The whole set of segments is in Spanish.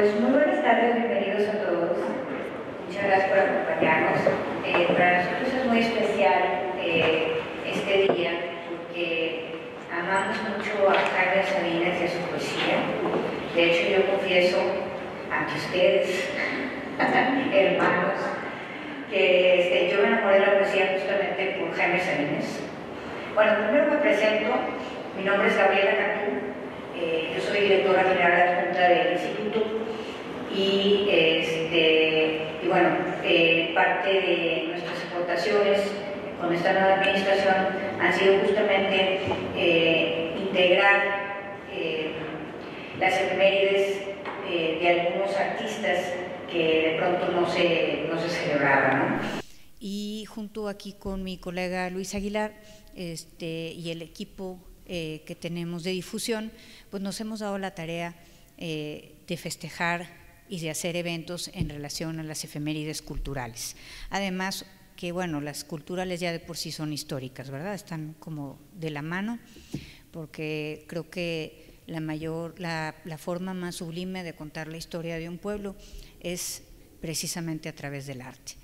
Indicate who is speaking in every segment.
Speaker 1: Pues muy buenas tardes, bienvenidos a todos. Muchas gracias por acompañarnos. Eh, para nosotros es muy especial eh, este día porque amamos mucho a Jaime Sabinas y a su poesía. De hecho, yo confieso ante ustedes, hermanos, que este, yo me enamoré de la poesía justamente por Jaime Sabines. Bueno, primero me presento, mi nombre es Gabriela Cantú, eh, yo soy directora general adjunta del instituto y, este, y bueno, eh, parte de nuestras aportaciones con esta nueva administración han sido justamente eh, integrar las efemérides de algunos artistas que de pronto no se, no se celebraban.
Speaker 2: Y junto aquí con mi colega Luis Aguilar este, y el equipo eh, que tenemos de difusión, pues nos hemos dado la tarea eh, de festejar y de hacer eventos en relación a las efemérides culturales. Además, que bueno, las culturales ya de por sí son históricas, ¿verdad? Están como de la mano, porque creo que la mayor, la, forma más sublime de contar la historia de un pueblo es precisamente a través del arte.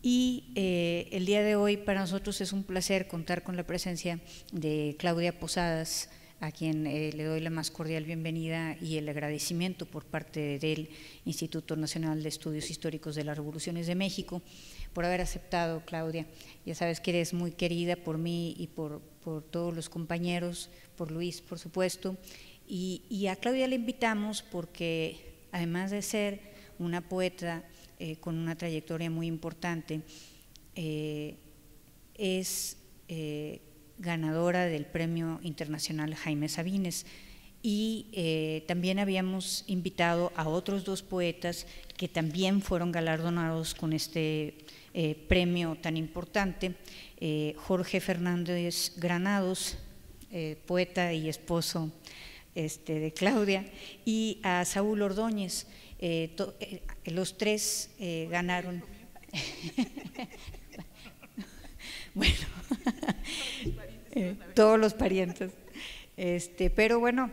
Speaker 2: Y eh, el día de hoy para nosotros es un placer contar con la presencia de Claudia Posadas, a quien eh, le doy la más cordial bienvenida y el agradecimiento por parte del Instituto Nacional de Estudios Históricos de las Revoluciones de México por haber aceptado, Claudia. Ya sabes que eres muy querida por mí y por, por todos los compañeros, por Luis, por supuesto. Y, a Claudia le invitamos porque, además de ser una poeta eh, con una trayectoria muy importante, eh, es ganadora del Premio Internacional Jaime Sabines. Y también habíamos invitado a otros dos poetas que también fueron galardonados con este premio tan importante, Jorge Fernández Granados, poeta y esposo este, de Claudia, y a Saúl Ordóñez, eh, eh, los tres eh, ganaron. bueno, todos los parientes. Este, pero bueno,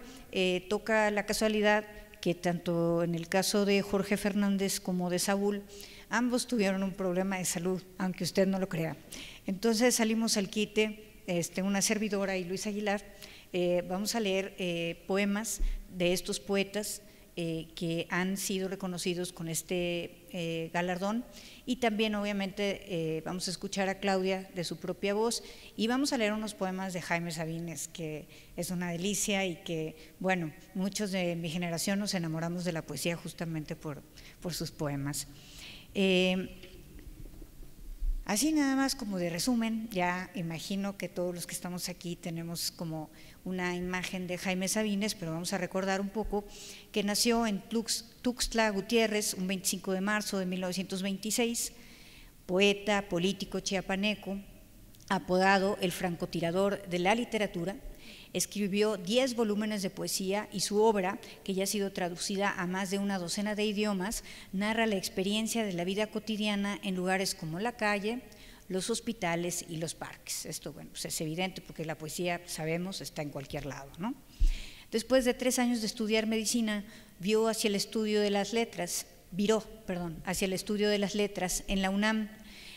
Speaker 2: toca la casualidad que tanto en el caso de Jorge Fernández como de Saúl, ambos tuvieron un problema de salud, aunque usted no lo crea. Entonces salimos al quite, este, una servidora y Luis Aguilar, vamos a leer poemas de estos poetas eh, que han sido reconocidos con este eh, galardón y también obviamente eh, vamos a escuchar a Claudia de su propia voz y vamos a leer unos poemas de Jaime Sabines que es una delicia y que bueno, muchos de mi generación nos enamoramos de la poesía justamente por, por sus poemas. Así nada más como de resumen, ya imagino que todos los que estamos aquí tenemos como una imagen de Jaime Sabines, pero vamos a recordar un poco que nació en Tuxtla Gutiérrez un 25 de marzo de 1926, poeta, político chiapaneco, apodado el francotirador de la literatura, escribió 10 volúmenes de poesía y su obra, que ya ha sido traducida a más de una docena de idiomas, narra la experiencia de la vida cotidiana en lugares como la calle, los hospitales y los parques. Esto, bueno, pues es evidente porque la poesía, sabemos, está en cualquier lado, ¿no? Después de tres años de estudiar medicina, vio hacia el estudio de las letras, viró, perdón, hacia el estudio de las letras en la UNAM,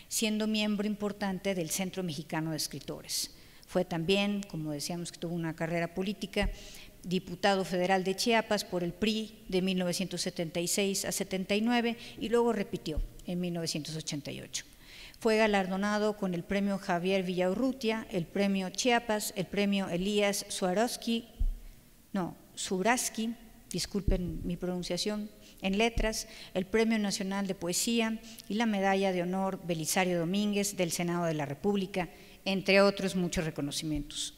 Speaker 2: siendo miembro importante del Centro Mexicano de Escritores. Fue también, como decíamos, que tuvo una carrera política, diputado federal de Chiapas por el PRI de 1976 a 79 y luego repitió en 1988. Fue galardonado con el premio Javier Villaurrutia, el premio Chiapas, el premio Elías Swarovski, no, Suraski, disculpen mi pronunciación, en letras, el Premio Nacional de Poesía y la Medalla de Honor Belisario Domínguez del Senado de la República, entre otros muchos reconocimientos.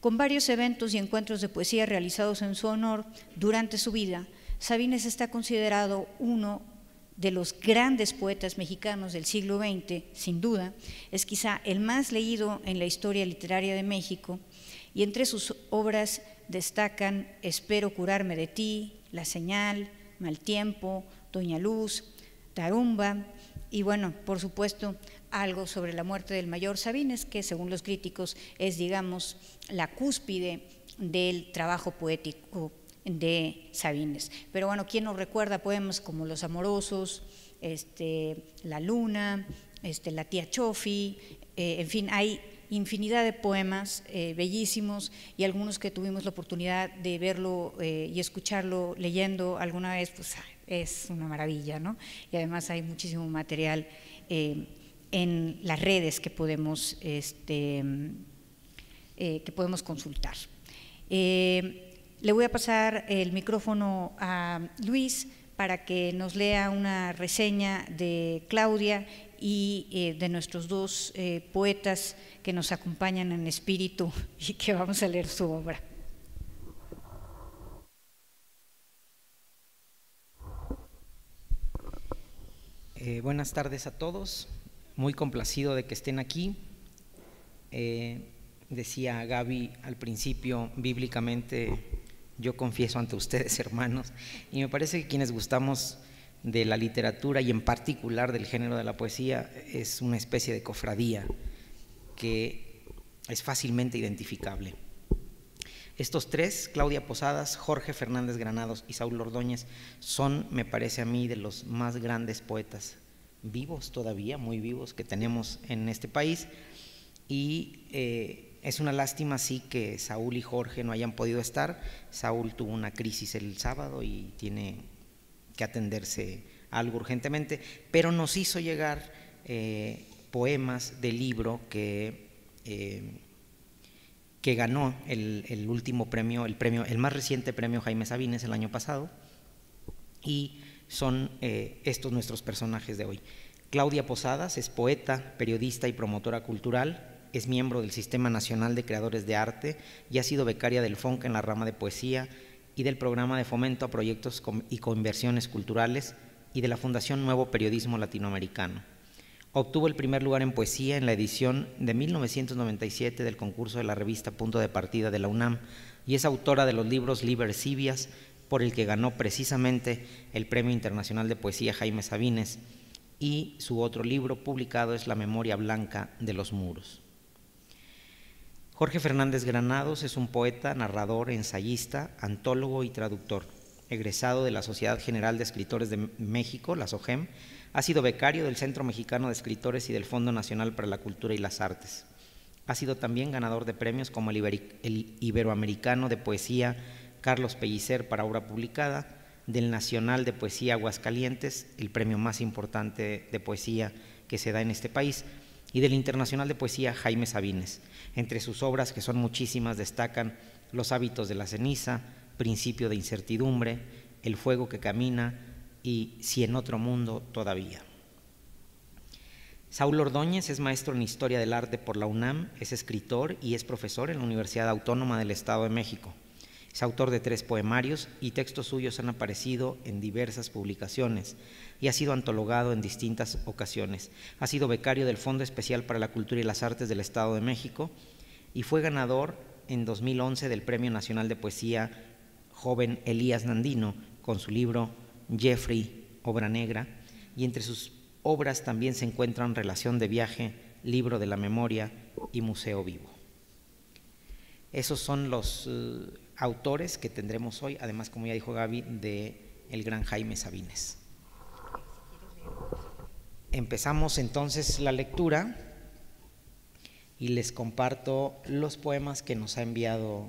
Speaker 2: Con varios eventos y encuentros de poesía realizados en su honor durante su vida, Sabines está considerado uno de los grandes poetas mexicanos del siglo XX, sin duda, es quizá el más leído en la historia literaria de México y entre sus obras destacan Espero curarme de ti, La señal, Mal tiempo, Doña Luz, Tarumba y bueno, por supuesto, algo sobre la muerte del mayor Sabines, que según los críticos es, digamos, la cúspide del trabajo poético de Sabines. Pero bueno, ¿quién nos recuerda poemas como Los Amorosos, este, La Luna, este, La Tía Chofi, eh, en fin, hay infinidad de poemas eh, bellísimos y algunos que tuvimos la oportunidad de verlo eh, y escucharlo leyendo alguna vez, pues es una maravilla, ¿no? Y además hay muchísimo material en las redes que podemos, este, que podemos consultar. Le voy a pasar el micrófono a Luis para que nos lea una reseña de Claudia y eh, de nuestros dos eh, poetas que nos acompañan en espíritu y que vamos a leer su obra.
Speaker 3: Eh, buenas tardes a todos, muy complacido de que estén aquí. decía Gaby al principio, bíblicamente yo confieso ante ustedes, hermanos, y me parece que quienes gustamos de la literatura y en particular del género de la poesía es una especie de cofradía que es fácilmente identificable. Estos tres, Claudia Posadas, Jorge Fernández Granados y Saúl Ordóñez, son, me parece a mí, de los más grandes poetas vivos todavía, muy vivos, que tenemos en este país. Y eh, es una lástima, sí, que Saúl y Jorge no hayan podido estar. Saúl tuvo una crisis el sábado y tiene que atenderse algo urgentemente, pero nos hizo llegar eh, poemas del libro que, eh, que ganó el, último premio, el premio, el más reciente premio Jaime Sabines el año pasado, y son eh, estos nuestros personajes de hoy. Claudia Posadas es poeta, periodista y promotora cultural, es miembro del Sistema Nacional de Creadores de Arte y ha sido becaria del FONC en la rama de poesía y del Programa de Fomento a Proyectos y Coinversiones Culturales y de la Fundación Nuevo Periodismo Latinoamericano. Obtuvo el primer lugar en poesía en la edición de 1997 del concurso de la revista Punto de Partida de la UNAM y es autora de los libros Sibias, por el que ganó precisamente el Premio Internacional de Poesía Jaime Sabines, y su otro libro publicado es La Memoria Blanca de los Muros. Jorge Fernández Granados es un poeta, narrador, ensayista, antólogo y traductor. Egresado de la Sociedad General de Escritores de México, la SOGEM, ha sido becario del Centro Mexicano de Escritores y del Fondo Nacional para la Cultura y las Artes. Ha sido también ganador de premios como el, Iberoamericano de Poesía Carlos Pellicer para obra publicada, del Nacional de Poesía Aguascalientes, el premio más importante de poesía que se da en este país, y del Internacional de Poesía Jaime Sabines. Entre sus obras, que son muchísimas, destacan Los hábitos de la ceniza, Principio de incertidumbre, El fuego que camina y Si en otro mundo todavía. Saúl Ordóñez es maestro en Historia del Arte por la UNAM, es escritor y es profesor en la Universidad Autónoma del Estado de México. Es autor de tres poemarios y textos suyos han aparecido en diversas publicaciones y ha sido antologado en distintas ocasiones. Ha sido becario del Fondo Especial para la Cultura y las Artes del Estado de México y fue ganador en 2011 del Premio Nacional de Poesía Joven Elías Nandino con su libro Jeffrey, Obra Negra, y entre sus obras también se encuentran Relación de Viaje, Libro de la Memoria y Museo Vivo. Esos son los eh, autores que tendremos hoy, además, como ya dijo Gaby, de el gran Jaime Sabines. Empezamos entonces la lectura y les comparto los poemas que nos ha enviado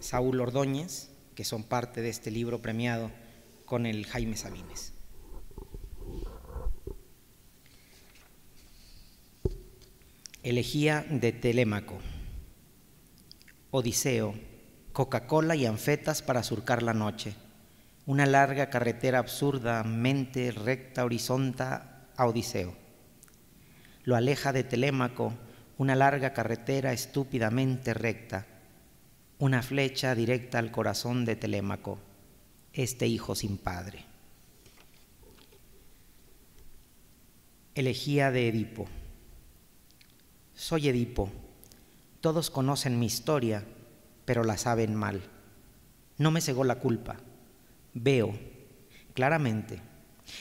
Speaker 3: Saúl Ordóñez, que son parte de este libro premiado con el Jaime Sabines. Elegía de Telémaco. Odiseo, Coca-Cola y anfetas para surcar la noche una larga carretera absurda, mente recta, horizonta a Odiseo. Lo aleja de Telémaco, una larga carretera estúpidamente recta, una flecha directa al corazón de Telémaco, este hijo sin padre. Elegía de Edipo. Soy Edipo. Todos conocen mi historia, pero la saben mal. No me cegó la culpa veo claramente,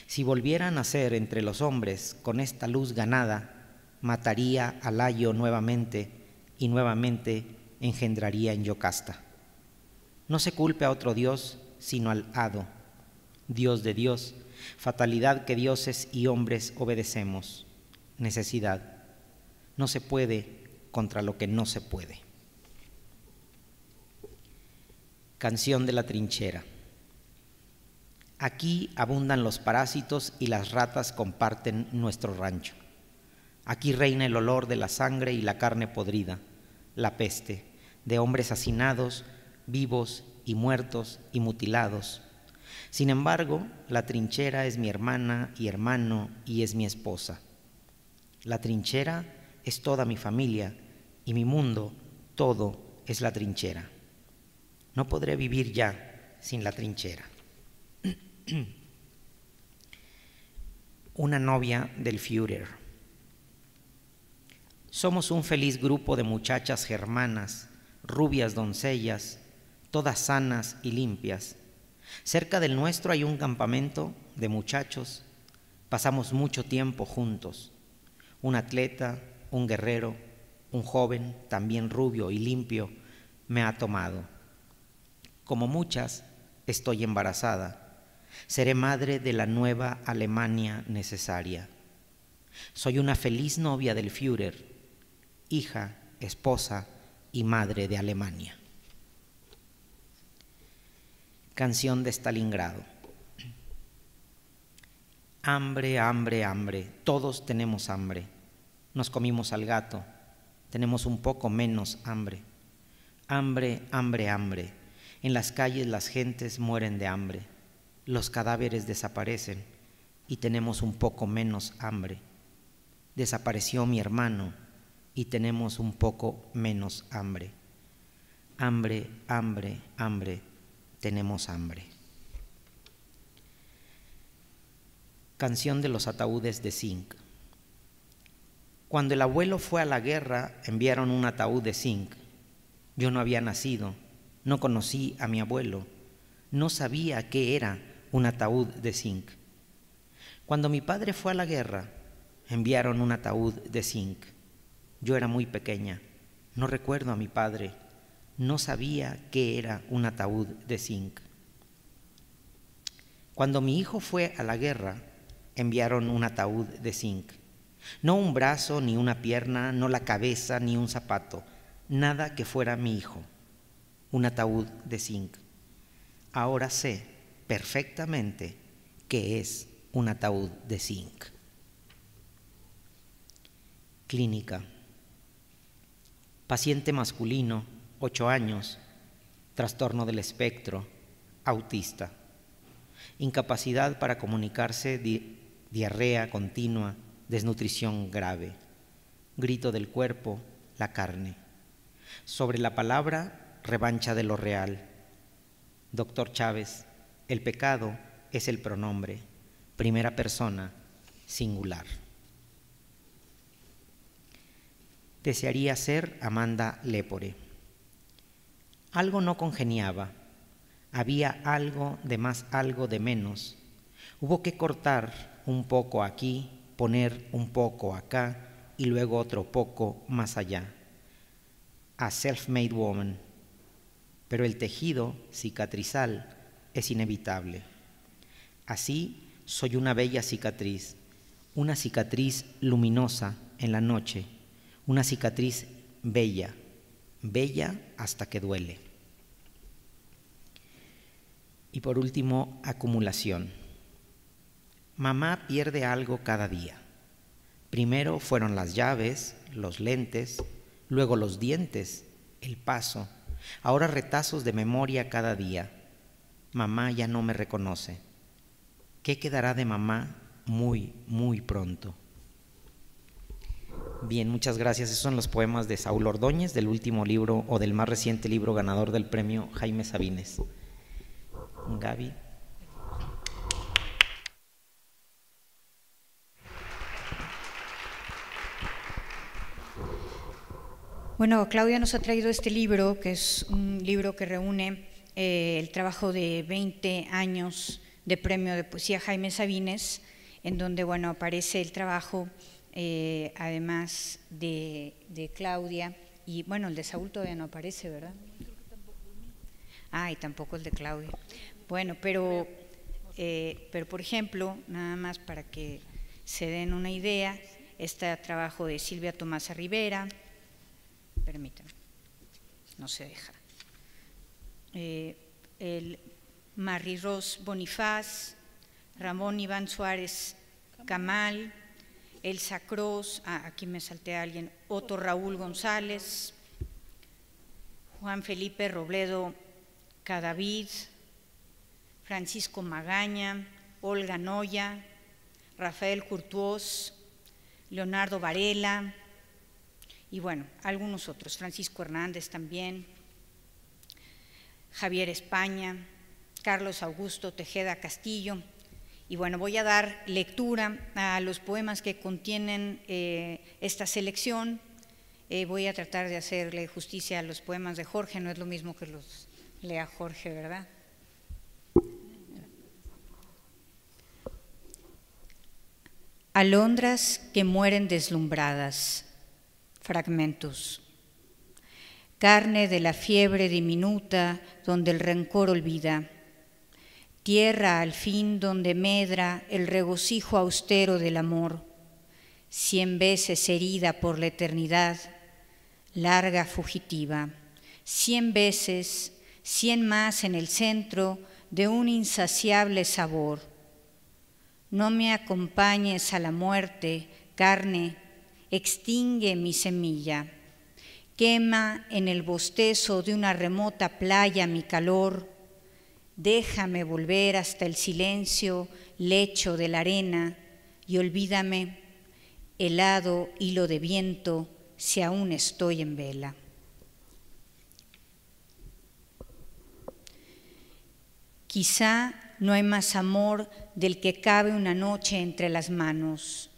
Speaker 3: si volviera a nacer entre los hombres con esta luz ganada, mataría a Layo nuevamente y nuevamente engendraría en Yocasta. No se culpe a otro Dios, sino al hado, Dios de Dios, fatalidad que dioses y hombres obedecemos, necesidad. No se puede contra lo que no se puede. Canción de la trinchera. Aquí abundan los parásitos y las ratas comparten nuestro rancho. Aquí reina el olor de la sangre y la carne podrida, la peste, de hombres hacinados, vivos y muertos y mutilados. Sin embargo, la trinchera es mi hermana y hermano y es mi esposa. La trinchera es toda mi familia y mi mundo, todo es la trinchera. No podré vivir ya sin la trinchera. Una novia del Führer. Somos un feliz grupo de muchachas germanas, rubias doncellas, todas sanas y limpias. Cerca del nuestro hay un campamento de muchachos. Pasamos mucho tiempo juntos. Un atleta, un guerrero, un joven, también rubio y limpio, me ha tomado. Como muchas, estoy embarazada. Seré madre de la nueva Alemania necesaria. Soy una feliz novia del Führer, hija, esposa y madre de Alemania. Canción de Stalingrado. Hambre, hambre, hambre, todos tenemos hambre. Nos comimos al gato, tenemos un poco menos hambre. Hambre, hambre, hambre. En las calles las gentes mueren de hambre los cadáveres desaparecen y tenemos un poco menos hambre. Desapareció mi hermano y tenemos un poco menos hambre. Hambre, hambre, hambre, tenemos hambre. Canción de los ataúdes de zinc. Cuando el abuelo fue a la guerra, enviaron un ataúd de zinc. Yo no había nacido, no conocí a mi abuelo, no sabía qué era un ataúd de zinc. Cuando mi padre fue a la guerra, enviaron un ataúd de zinc. Yo era muy pequeña, no recuerdo a mi padre, no sabía qué era un ataúd de zinc. Cuando mi hijo fue a la guerra, enviaron un ataúd de zinc. No un brazo, ni una pierna, no la cabeza, ni un zapato, nada que fuera mi hijo. Un ataúd de zinc. Ahora sé perfectamente que es un ataúd de zinc. Clínica. Paciente masculino, 8 años, trastorno del espectro, autista. Incapacidad para comunicarse, diarrea continua, desnutrición grave. Grito del cuerpo, la carne. Sobre la palabra, revancha de lo real. Doctor Chávez, el pecado es el pronombre, primera persona, singular. Desearía ser Amanda Lepore. Algo no congeniaba, había algo de más, algo de menos. Hubo que cortar un poco aquí, poner un poco acá y luego otro poco más allá. A self-made woman. Pero el tejido cicatrizal es inevitable. Así soy una bella cicatriz, una cicatriz luminosa en la noche, una cicatriz bella, bella hasta que duele. Y por último, acumulación. Mamá pierde algo cada día. Primero fueron las llaves, los lentes, luego los dientes, el paso, ahora retazos de memoria cada día mamá ya no me reconoce. ¿Qué quedará de mamá muy, muy pronto? Bien, muchas gracias. Esos son los poemas de Saúl Ordóñez, del último libro o del más reciente libro ganador del premio Jaime Sabines. Gaby.
Speaker 2: Bueno, Claudia nos ha traído este libro, que es un libro que reúne eh, el trabajo de 20 años de premio de poesía Jaime Sabines, en donde bueno, aparece el trabajo eh, además de, Claudia y bueno, el de Saúl todavía no aparece, ¿verdad? Ah, y tampoco el de Claudia. Bueno, pero, eh, pero por ejemplo, nada más para que se den una idea, este trabajo de Silvia Tomasa Rivera, permítanme, no se deja. Eh, el Marie Rose Bonifaz, Ramón Iván Suárez Camal, Elsa Cruz, ah, aquí me salté a alguien, Otto Raúl González, Juan Felipe Robledo Cadavid, Francisco Magaña, Olga Noya, Rafael Curtuós, Leonardo Varela y bueno, algunos otros, Francisco Hernández también, Javier España, Carlos Augusto Tejeda Castillo. Y bueno, voy a dar lectura a los poemas que contienen eh, esta selección. Eh, voy a tratar de hacerle justicia a los poemas de Jorge, no es lo mismo que los lea Jorge, ¿verdad? Alondras que mueren deslumbradas, fragmentos. Carne de la fiebre diminuta donde el rencor olvida tierra al fin donde medra el regocijo austero del amor, cien veces herida por la eternidad, larga fugitiva, cien veces, cien más en el centro de un insaciable sabor. No me acompañes a la muerte, carne, extingue mi semilla, quema en el bostezo de una remota playa mi calor, Déjame volver hasta el silencio, lecho de la arena, y olvídame, helado hilo de viento, si aún estoy en vela. Quizá no hay más amor del que cabe una noche entre las manos.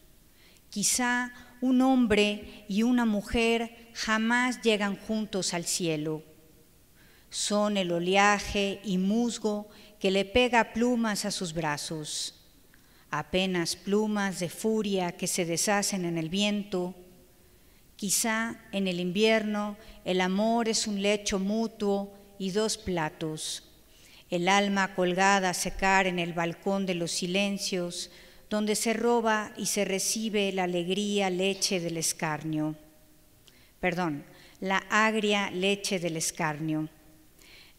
Speaker 2: Quizá un hombre y una mujer jamás llegan juntos al cielo. Son el oleaje y musgo que le pega plumas a sus brazos, apenas plumas de furia que se deshacen en el viento. Quizá en el invierno el amor es un lecho mutuo y dos platos, el alma colgada a secar en el balcón de los silencios, donde se roba y se recibe la alegría leche del escarnio. Perdón, la agria leche del escarnio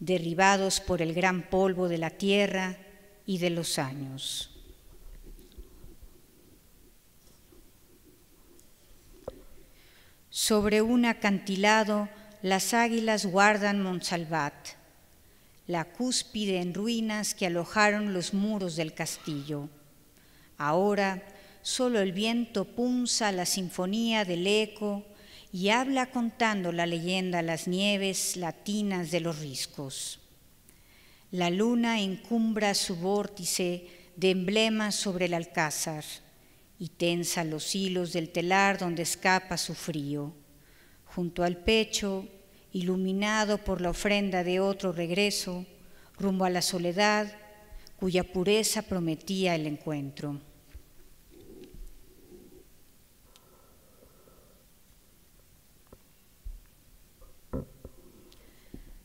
Speaker 2: derribados por el gran polvo de la tierra y de los años. Sobre un acantilado las águilas guardan Monsalvat, la cúspide en ruinas que alojaron los muros del castillo. Ahora solo el viento punza la sinfonía del eco y habla contando la leyenda las nieves latinas de los riscos. La luna encumbra su vórtice de emblemas sobre el alcázar y tensa los hilos del telar donde escapa su frío. Junto al pecho, iluminado por la ofrenda de otro regreso, rumbo a la soledad cuya pureza prometía el encuentro.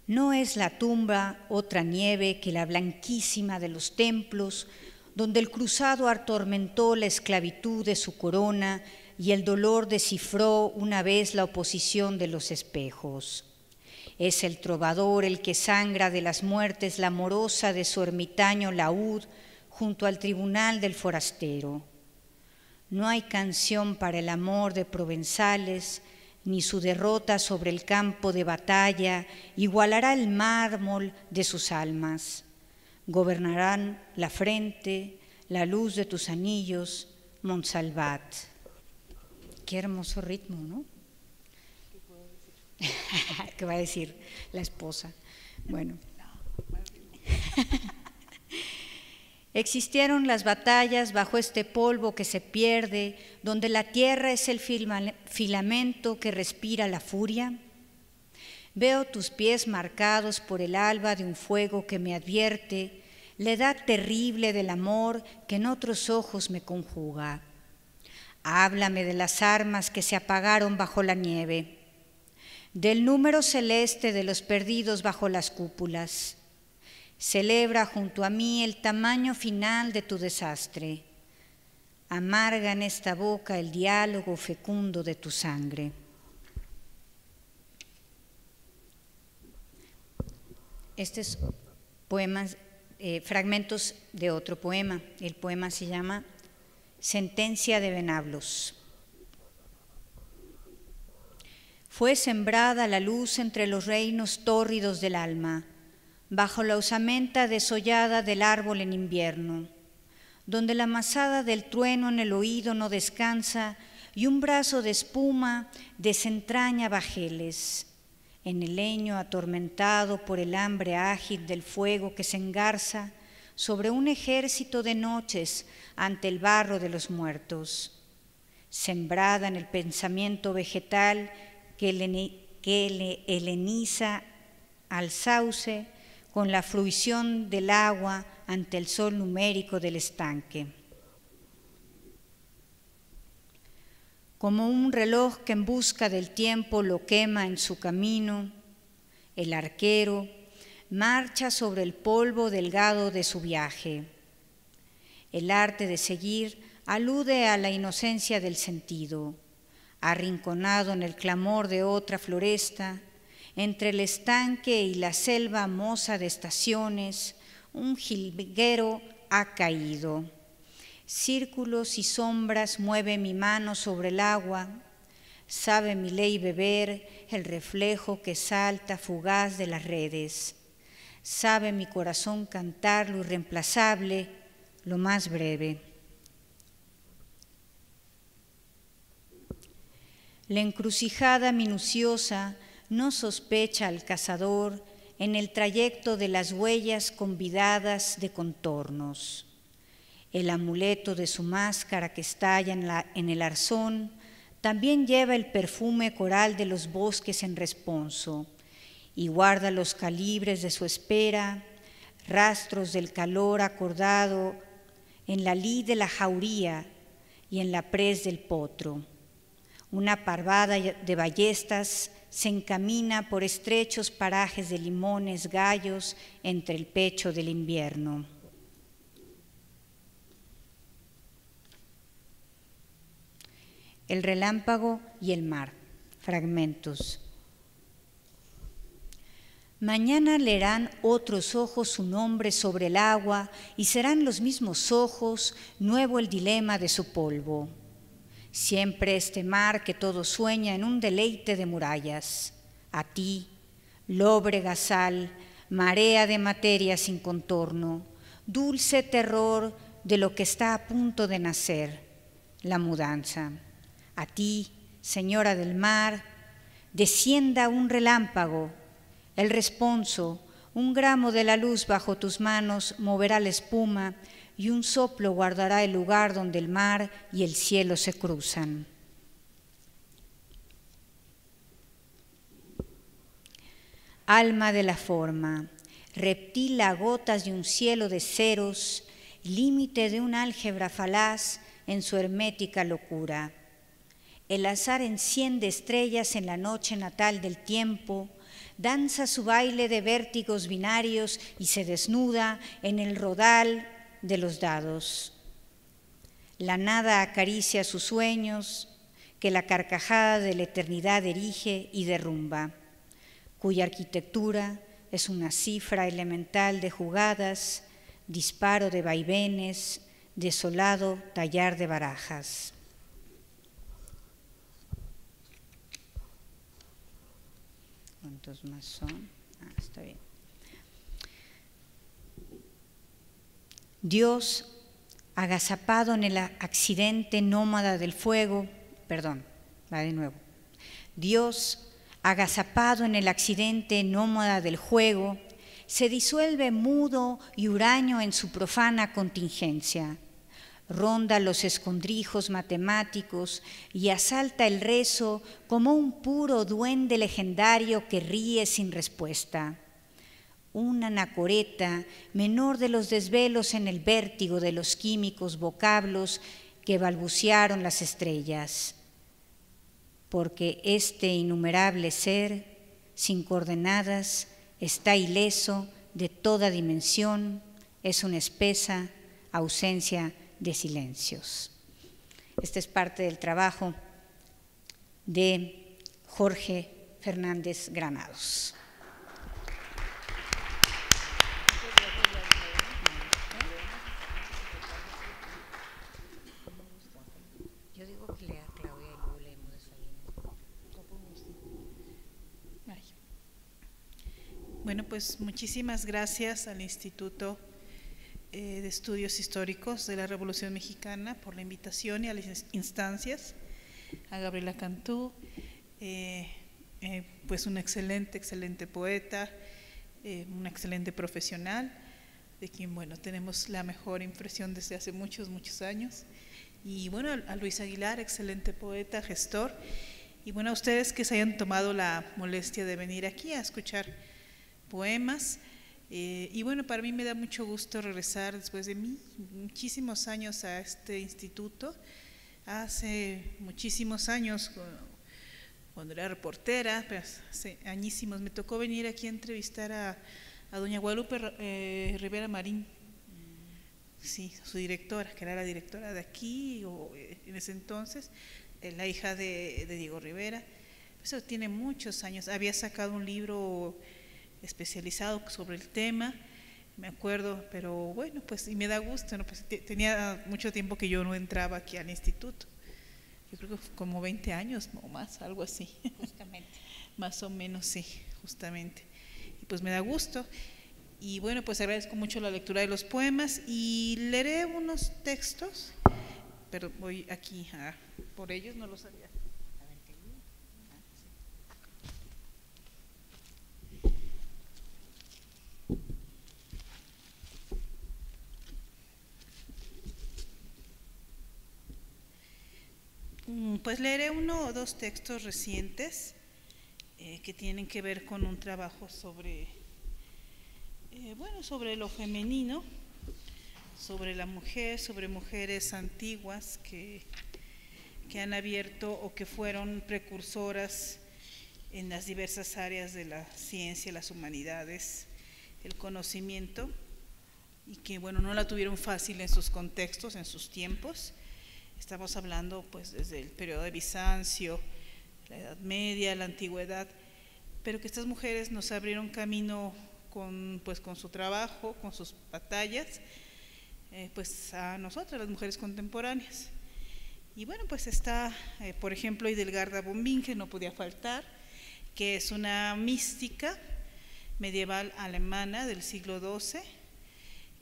Speaker 2: No es la tumba otra nieve que la blanquísima de los templos, donde el cruzado atormentó la esclavitud de su corona y el dolor descifró una vez la oposición de los espejos. Es el trovador el que sangra de las muertes la morosa de su ermitaño laúd junto al tribunal del forastero. No hay canción para el amor de provenzales, ni su derrota sobre el campo de batalla igualará el mármol de sus almas. Gobernarán la frente, la luz de tus anillos, Monsalvat. Qué hermoso ritmo, ¿no? ¿Qué va a decir la esposa? Bueno. Existieron las batallas bajo este polvo que se pierde, donde la tierra es el filamento que respira la furia. Veo tus pies marcados por el alba de un fuego que me advierte la edad terrible del amor que en otros ojos me conjuga. Háblame de las armas que se apagaron bajo la nieve, del número celeste de los perdidos bajo las cúpulas Celebra junto a mí el tamaño final de tu desastre. Amarga en esta boca el diálogo fecundo de tu sangre. Este es poemas, eh, fragmentos de otro poema. El poema se llama Sentencia de Venablos. Fue sembrada la luz entre los reinos tórridos del alma, bajo la osamenta desollada del árbol en invierno, donde la masada del trueno en el oído no descansa y un brazo de espuma desentraña bajeles en el leño atormentado por el hambre ágil del fuego que se engarza sobre un ejército de noches ante el barro de los muertos, sembrada en el pensamiento vegetal que le, heleniza al sauce con la fruición del agua ante el sol numérico del estanque. Como un reloj que en busca del tiempo lo quema en su camino, el arquero marcha sobre el polvo delgado de su viaje. El arte de seguir alude a la inocencia del sentido, arrinconado en el clamor de otra floresta, entre el estanque y la selva moza de estaciones, un jilguero ha caído. Círculos y sombras mueve mi mano sobre el agua, sabe mi ley beber el reflejo que salta fugaz de las redes, sabe mi corazón cantar lo irreemplazable, lo más breve. La encrucijada minuciosa no sospecha al cazador en el trayecto de las huellas convidadas de contornos el amuleto de su máscara que estalla en, en el arzón, también lleva el perfume coral de los bosques en responso y guarda los calibres de su espera, rastros del calor acordado en la lid de la jauría y en la pres del potro. Una parvada de ballestas se encamina por estrechos parajes de limones gallos entre el pecho del invierno. el relámpago y el mar. Fragmentos. Mañana leerán otros ojos su nombre sobre el agua y serán los mismos ojos nuevo el dilema de su polvo. Siempre este mar que todo sueña en un deleite de murallas. A ti, lóbrega sal, marea de materia sin contorno, dulce terror de lo que está a punto de nacer, la mudanza. A ti, Señora del mar, descienda un relámpago, el responso, un gramo de la luz bajo tus manos moverá la espuma y un soplo guardará el lugar donde el mar y el cielo se cruzan. Alma de la forma, reptil a gotas de un cielo de ceros, límite de un álgebra falaz en su hermética locura el azar enciende estrellas en la noche natal del tiempo, danza su baile de vértigos binarios y se desnuda en el rodal de los dados. La nada acaricia sus sueños, que la carcajada de la eternidad erige y derrumba, cuya arquitectura es una cifra elemental de jugadas, disparo de vaivenes, desolado tallar de barajas. ¿Cuántos más son? Ah, está bien. Dios, agazapado en el accidente nómada del fuego, perdón, va de nuevo. Dios, agazapado en el accidente nómada del juego, se disuelve mudo y huraño en su profana contingencia ronda los escondrijos matemáticos y asalta el rezo como un puro duende legendario que ríe sin respuesta. Una anacoreta menor de los desvelos en el vértigo de los químicos vocablos que balbucearon las estrellas. Porque este innumerable ser, sin coordenadas, está ileso de toda dimensión, es una espesa ausencia de silencios. Este es parte del trabajo de Jorge Fernández Granados.
Speaker 4: Bueno, pues muchísimas gracias al Instituto eh, de Estudios Históricos de la Revolución Mexicana por la invitación y a las instancias, a Gabriela Cantú, eh, eh, pues un excelente, excelente poeta, un excelente profesional, de quien, bueno, tenemos la mejor impresión desde hace muchos, muchos años. Y bueno, a Luis Aguilar, excelente poeta, gestor. Y bueno, a ustedes que se hayan tomado la molestia de venir aquí a escuchar poemas. Eh, y bueno, para mí me da mucho gusto regresar después de mí, muchísimos años a este instituto. Hace muchísimos años, cuando era reportera, pues, hace añísimos, me tocó venir aquí a entrevistar a, doña Guadalupe eh, Rivera Marín, sí, su directora, que era la directora de aquí o, eh, en ese entonces, la hija de Diego Rivera. Eso tiene muchos años. Había sacado un libro especializado sobre el tema, me acuerdo, pero bueno, pues y me da gusto, ¿no? pues tenía mucho tiempo que yo no entraba aquí al instituto, yo creo que como 20 años o más, algo así.
Speaker 2: Justamente.
Speaker 4: más o menos, sí, justamente. Y pues me da gusto. Y bueno, pues agradezco mucho la lectura de los poemas y leeré unos textos, pero voy aquí a, por ellos, no los sabía. Pues leeré uno o dos textos recientes eh, que tienen que ver con un trabajo sobre, eh, bueno, sobre lo femenino, sobre la mujer, sobre mujeres antiguas que, que han abierto o que fueron precursoras en las diversas áreas de la ciencia, las humanidades, el conocimiento, y que, bueno, no la tuvieron fácil en sus contextos, en sus tiempos, Estamos hablando pues desde el periodo de Bizancio, la Edad Media, la Antigüedad, pero que estas mujeres nos abrieron camino con, pues, con su trabajo, con sus batallas, eh, pues a nosotras, las mujeres contemporáneas. Y bueno, pues está, eh, por ejemplo, Idelgarda Bombín, que no podía faltar, que es una mística medieval alemana del siglo XII,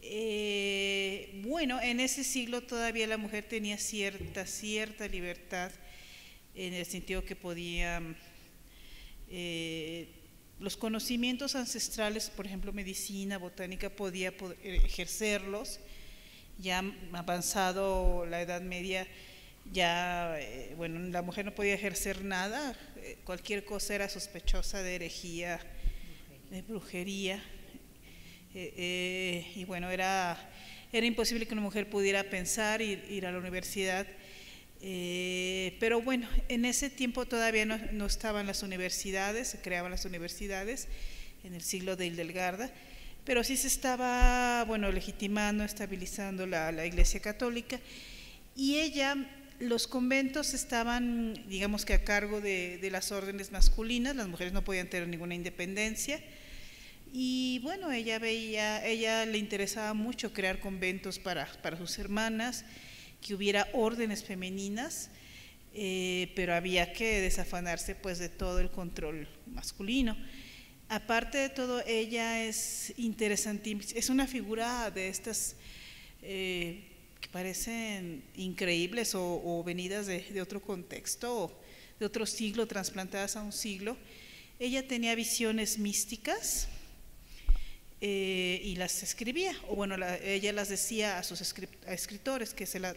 Speaker 4: eh, bueno, en ese siglo todavía la mujer tenía cierta, cierta libertad en el sentido que podía, eh, los conocimientos ancestrales, por ejemplo, medicina, botánica, podía ejercerlos. Ya avanzado la Edad Media, ya, eh, bueno, la mujer no podía ejercer nada, cualquier cosa era sospechosa de herejía, de brujería. Eh, eh, y bueno, era, era imposible que una mujer pudiera pensar ir, ir a la universidad. Eh, pero bueno, en ese tiempo todavía no, no, estaban las universidades, se creaban las universidades en el siglo de Hildelgarda, pero sí se estaba, bueno, legitimando, estabilizando la, la Iglesia Católica y ella, los conventos estaban, digamos que a cargo de, de las órdenes masculinas, las mujeres no podían tener ninguna independencia, y bueno, ella veía, ella le interesaba mucho crear conventos para, para sus hermanas, que hubiera órdenes femeninas, eh, pero había que desafanarse pues de todo el control masculino. Aparte de todo, ella es interesantísima, es una figura de estas eh, que parecen increíbles o, venidas de, de, otro contexto, de otro siglo, trasplantadas a un siglo. Ella tenía visiones místicas, eh, y las escribía, o bueno, ella las decía a sus escritores, que se, lo,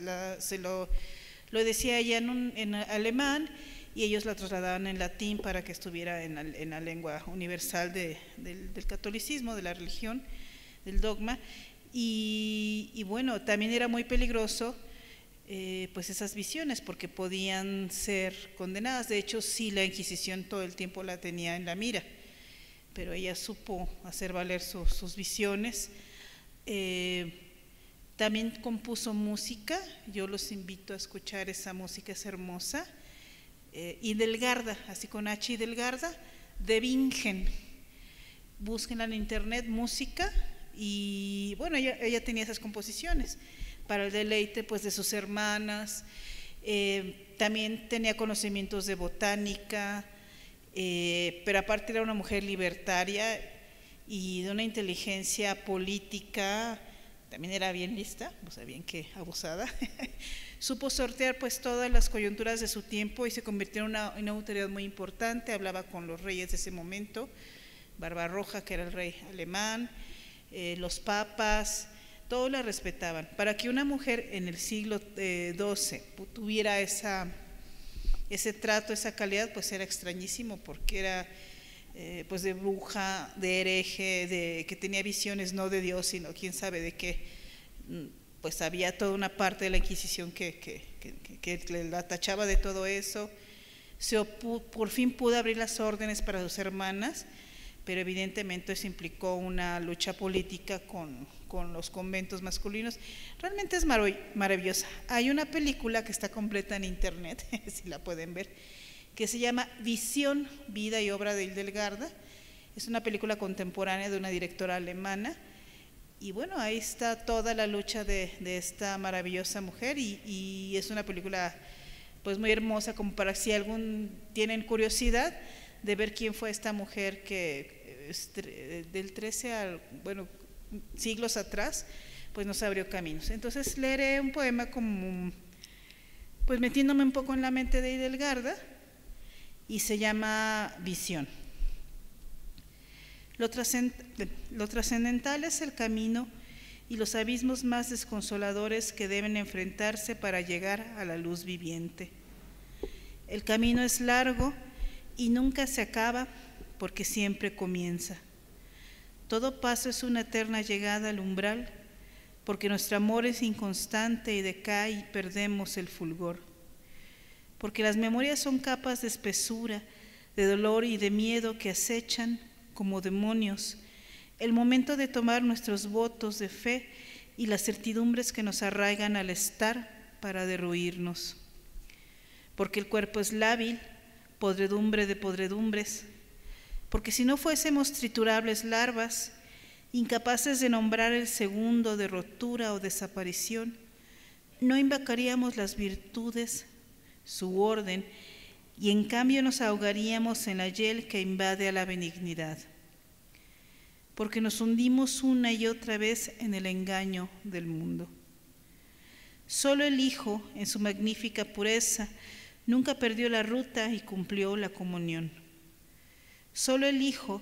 Speaker 4: lo, decía ella en, en, alemán y ellos la trasladaban en latín para que estuviera en la, en la lengua universal de, del, catolicismo, de la religión, del dogma. Y, y bueno, también era muy peligroso eh, pues esas visiones porque podían ser condenadas. De hecho, sí, la Inquisición todo el tiempo la tenía en la mira pero ella supo hacer valer sus visiones. Eh, también compuso música, yo los invito a escuchar esa música, es hermosa. Eh, y Delgarda, así con H y Delgarda, de Bingen. Búsquenla en internet, música, y bueno, ella, tenía esas composiciones para el deleite pues de sus hermanas. Eh, también tenía conocimientos de botánica, eh, pero aparte era una mujer libertaria y de una inteligencia política, también era bien lista, o sea, bien que abusada. Supo sortear pues todas las coyunturas de su tiempo y se convirtió en una, autoridad muy importante, hablaba con los reyes de ese momento, Barbarroja, que era el rey alemán, eh, los papas, todos la respetaban. Para que una mujer en el siglo XII eh, tuviera esa ese trato, esa calidad, pues era extrañísimo porque era eh, pues de bruja, de hereje, de que tenía visiones no de Dios, sino quién sabe de qué. Mm, pues había toda una parte de la Inquisición que, que, que, la tachaba de todo eso. Se por fin pudo abrir las órdenes para sus hermanas, pero evidentemente eso implicó una lucha política con, con los conventos masculinos. Realmente es maravillosa. Hay una película que está completa en internet, si la pueden ver, que se llama Visión, Vida y Obra de Hildelgarda. Es una película contemporánea de una directora alemana. Y bueno, ahí está toda la lucha de, esta maravillosa mujer y, es una película pues muy hermosa como para si algún tienen curiosidad de ver quién fue esta mujer que este, del 13 al, bueno, siglos atrás, pues nos abrió caminos. Entonces leeré un poema como, pues metiéndome un poco en la mente de Hidelgarda, y se llama Visión. Lo trascendental es el camino y los abismos más desconsoladores que deben enfrentarse para llegar a la luz viviente. El camino es largo y nunca se acaba porque siempre comienza. Todo paso es una eterna llegada al umbral, porque nuestro amor es inconstante y decae y perdemos el fulgor. Porque las memorias son capas de espesura, de dolor y de miedo que acechan como demonios el momento de tomar nuestros votos de fe y las certidumbres que nos arraigan al estar para derruirnos. Porque el cuerpo es lábil, podredumbre de podredumbres, porque si no fuésemos triturables larvas, incapaces de nombrar el segundo de rotura o desaparición, no invocaríamos las virtudes, su orden, y en cambio nos ahogaríamos en la hiel que invade a la benignidad, porque nos hundimos una y otra vez en el engaño del mundo. Solo el Hijo, en su magnífica pureza, nunca perdió la ruta y cumplió la comunión. Solo el Hijo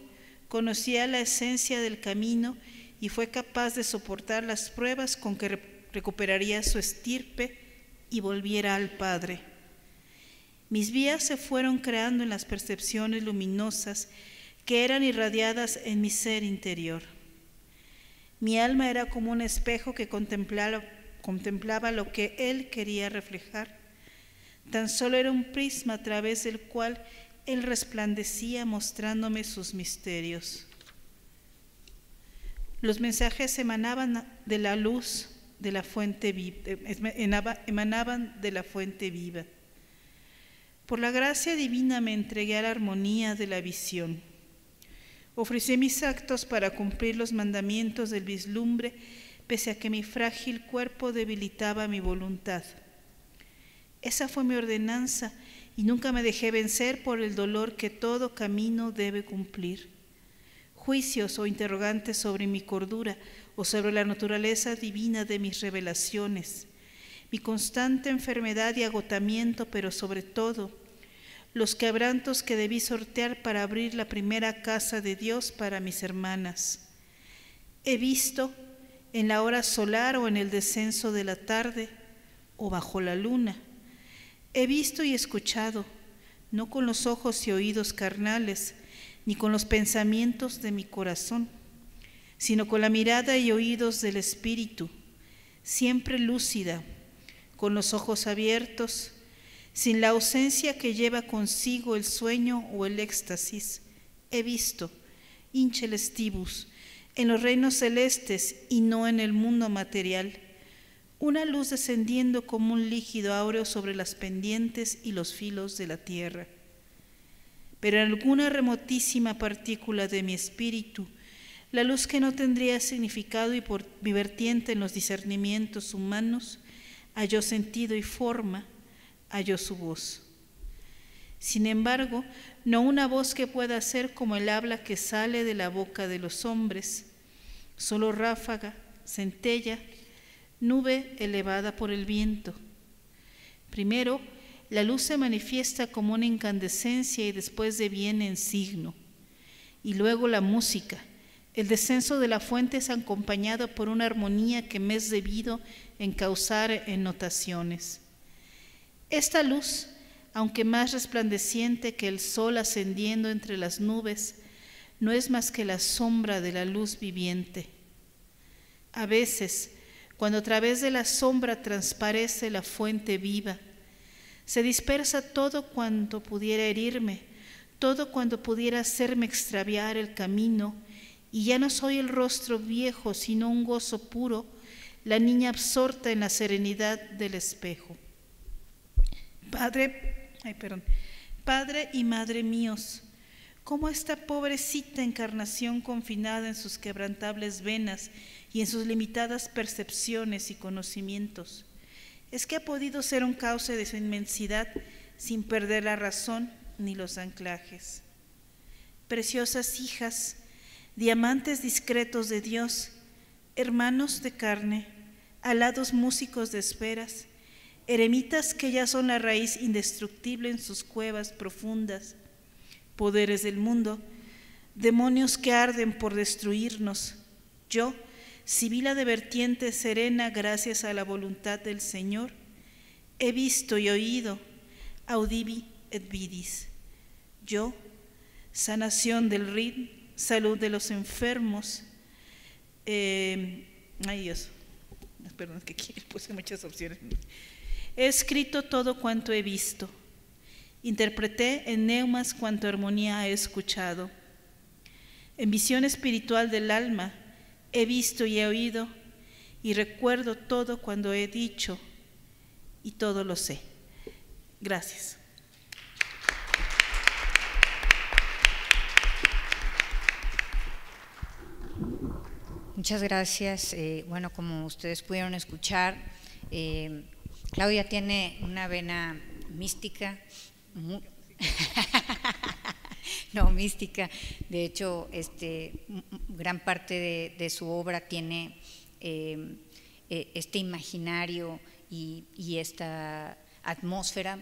Speaker 4: conocía la esencia del camino y fue capaz de soportar las pruebas con que recuperaría su estirpe y volviera al Padre. Mis vías se fueron creando en las percepciones luminosas que eran irradiadas en mi ser interior. Mi alma era como un espejo que contemplaba, contemplaba lo que él quería reflejar. Tan solo era un prisma a través del cual él resplandecía mostrándome sus misterios. Los mensajes emanaban de la luz de la fuente viva, emanaban de la fuente viva. Por la gracia divina me entregué a la armonía de la visión. Ofrecí mis actos para cumplir los mandamientos del vislumbre, pese a que mi frágil cuerpo debilitaba mi voluntad. Esa fue mi ordenanza y nunca me dejé vencer por el dolor que todo camino debe cumplir. Juicios o interrogantes sobre mi cordura o sobre la naturaleza divina de mis revelaciones, mi constante enfermedad y agotamiento, pero sobre todo los quebrantos que debí sortear para abrir la primera casa de Dios para mis hermanas. He visto en la hora solar o en el descenso de la tarde o bajo la luna He visto y escuchado, no con los ojos y oídos carnales, ni con los pensamientos de mi corazón, sino con la mirada y oídos del Espíritu, siempre lúcida, con los ojos abiertos, sin la ausencia que lleva consigo el sueño o el éxtasis. He visto incelestibus, en los reinos celestes y no en el mundo material, una luz descendiendo como un líquido áureo sobre las pendientes y los filos de la tierra. Pero en alguna remotísima partícula de mi espíritu, la luz que no tendría significado y por mi vertiente en los discernimientos humanos, halló sentido y forma, halló su voz. Sin embargo, no una voz que pueda ser como el habla que sale de la boca de los hombres, solo ráfaga, centella, nube elevada por el viento. Primero, la luz se manifiesta como una incandescencia y después deviene en signo. Y luego la música. El descenso de la fuente es acompañado por una armonía que me es debido encauzar en notaciones. Esta luz aunque más resplandeciente que el sol ascendiendo entre las nubes, no es más que la sombra de la luz viviente. A veces, cuando a través de la sombra transparece la fuente viva, se dispersa todo cuanto pudiera herirme, todo cuanto pudiera hacerme extraviar el camino, y ya no soy el rostro viejo, sino un gozo puro, la niña absorta en la serenidad del espejo. Padre, ay, perdón, Padre y Madre míos, cómo esta pobrecita encarnación confinada en sus quebrantables venas y en sus limitadas percepciones y conocimientos, es que ha podido ser un cauce de su inmensidad sin perder la razón ni los anclajes. Preciosas hijas, diamantes discretos de Dios, hermanos de carne, alados músicos de esperas, eremitas que ya son la raíz indestructible en sus cuevas profundas, poderes del mundo, demonios que arden por destruirnos. Yo, sibila de vertiente serena gracias a la voluntad del Señor, he visto y oído, audivi et vidis. Yo, sanación del ritmo, salud de los enfermos. Eh, ay Dios, perdón, puse muchas opciones. He escrito todo cuanto he visto. Interpreté en neumas cuanto armonía he escuchado. En visión espiritual del alma he visto y he oído y recuerdo todo cuando he dicho y todo lo sé. Gracias.
Speaker 2: Muchas gracias. Eh, bueno, como ustedes pudieron escuchar, eh, Claudia tiene una vena mística, no mística, de hecho, este, gran parte de, su obra tiene em, e, este imaginario y, esta atmósfera.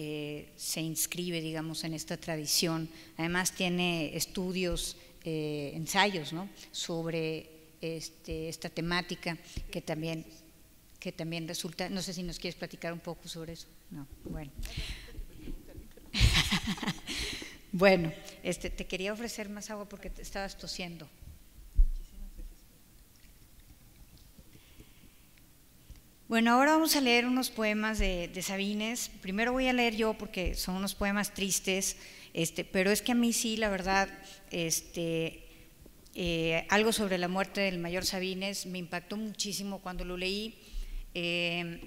Speaker 2: Eh, se inscribe, digamos, en esta tradición. Además tiene estudios, eh, ensayos, ¿no? Sobre este, esta temática que también que también resulta, no sé si nos quieres platicar un poco sobre eso. No, bueno. Bueno, este, te quería ofrecer más agua porque te estabas tosiendo. Bueno, ahora vamos a leer unos poemas de, Sabines. Primero voy a leer yo porque son unos poemas tristes, este, pero es que a mí sí, la verdad, este, eh, algo sobre la muerte del mayor Sabines me impactó muchísimo cuando lo leí eh,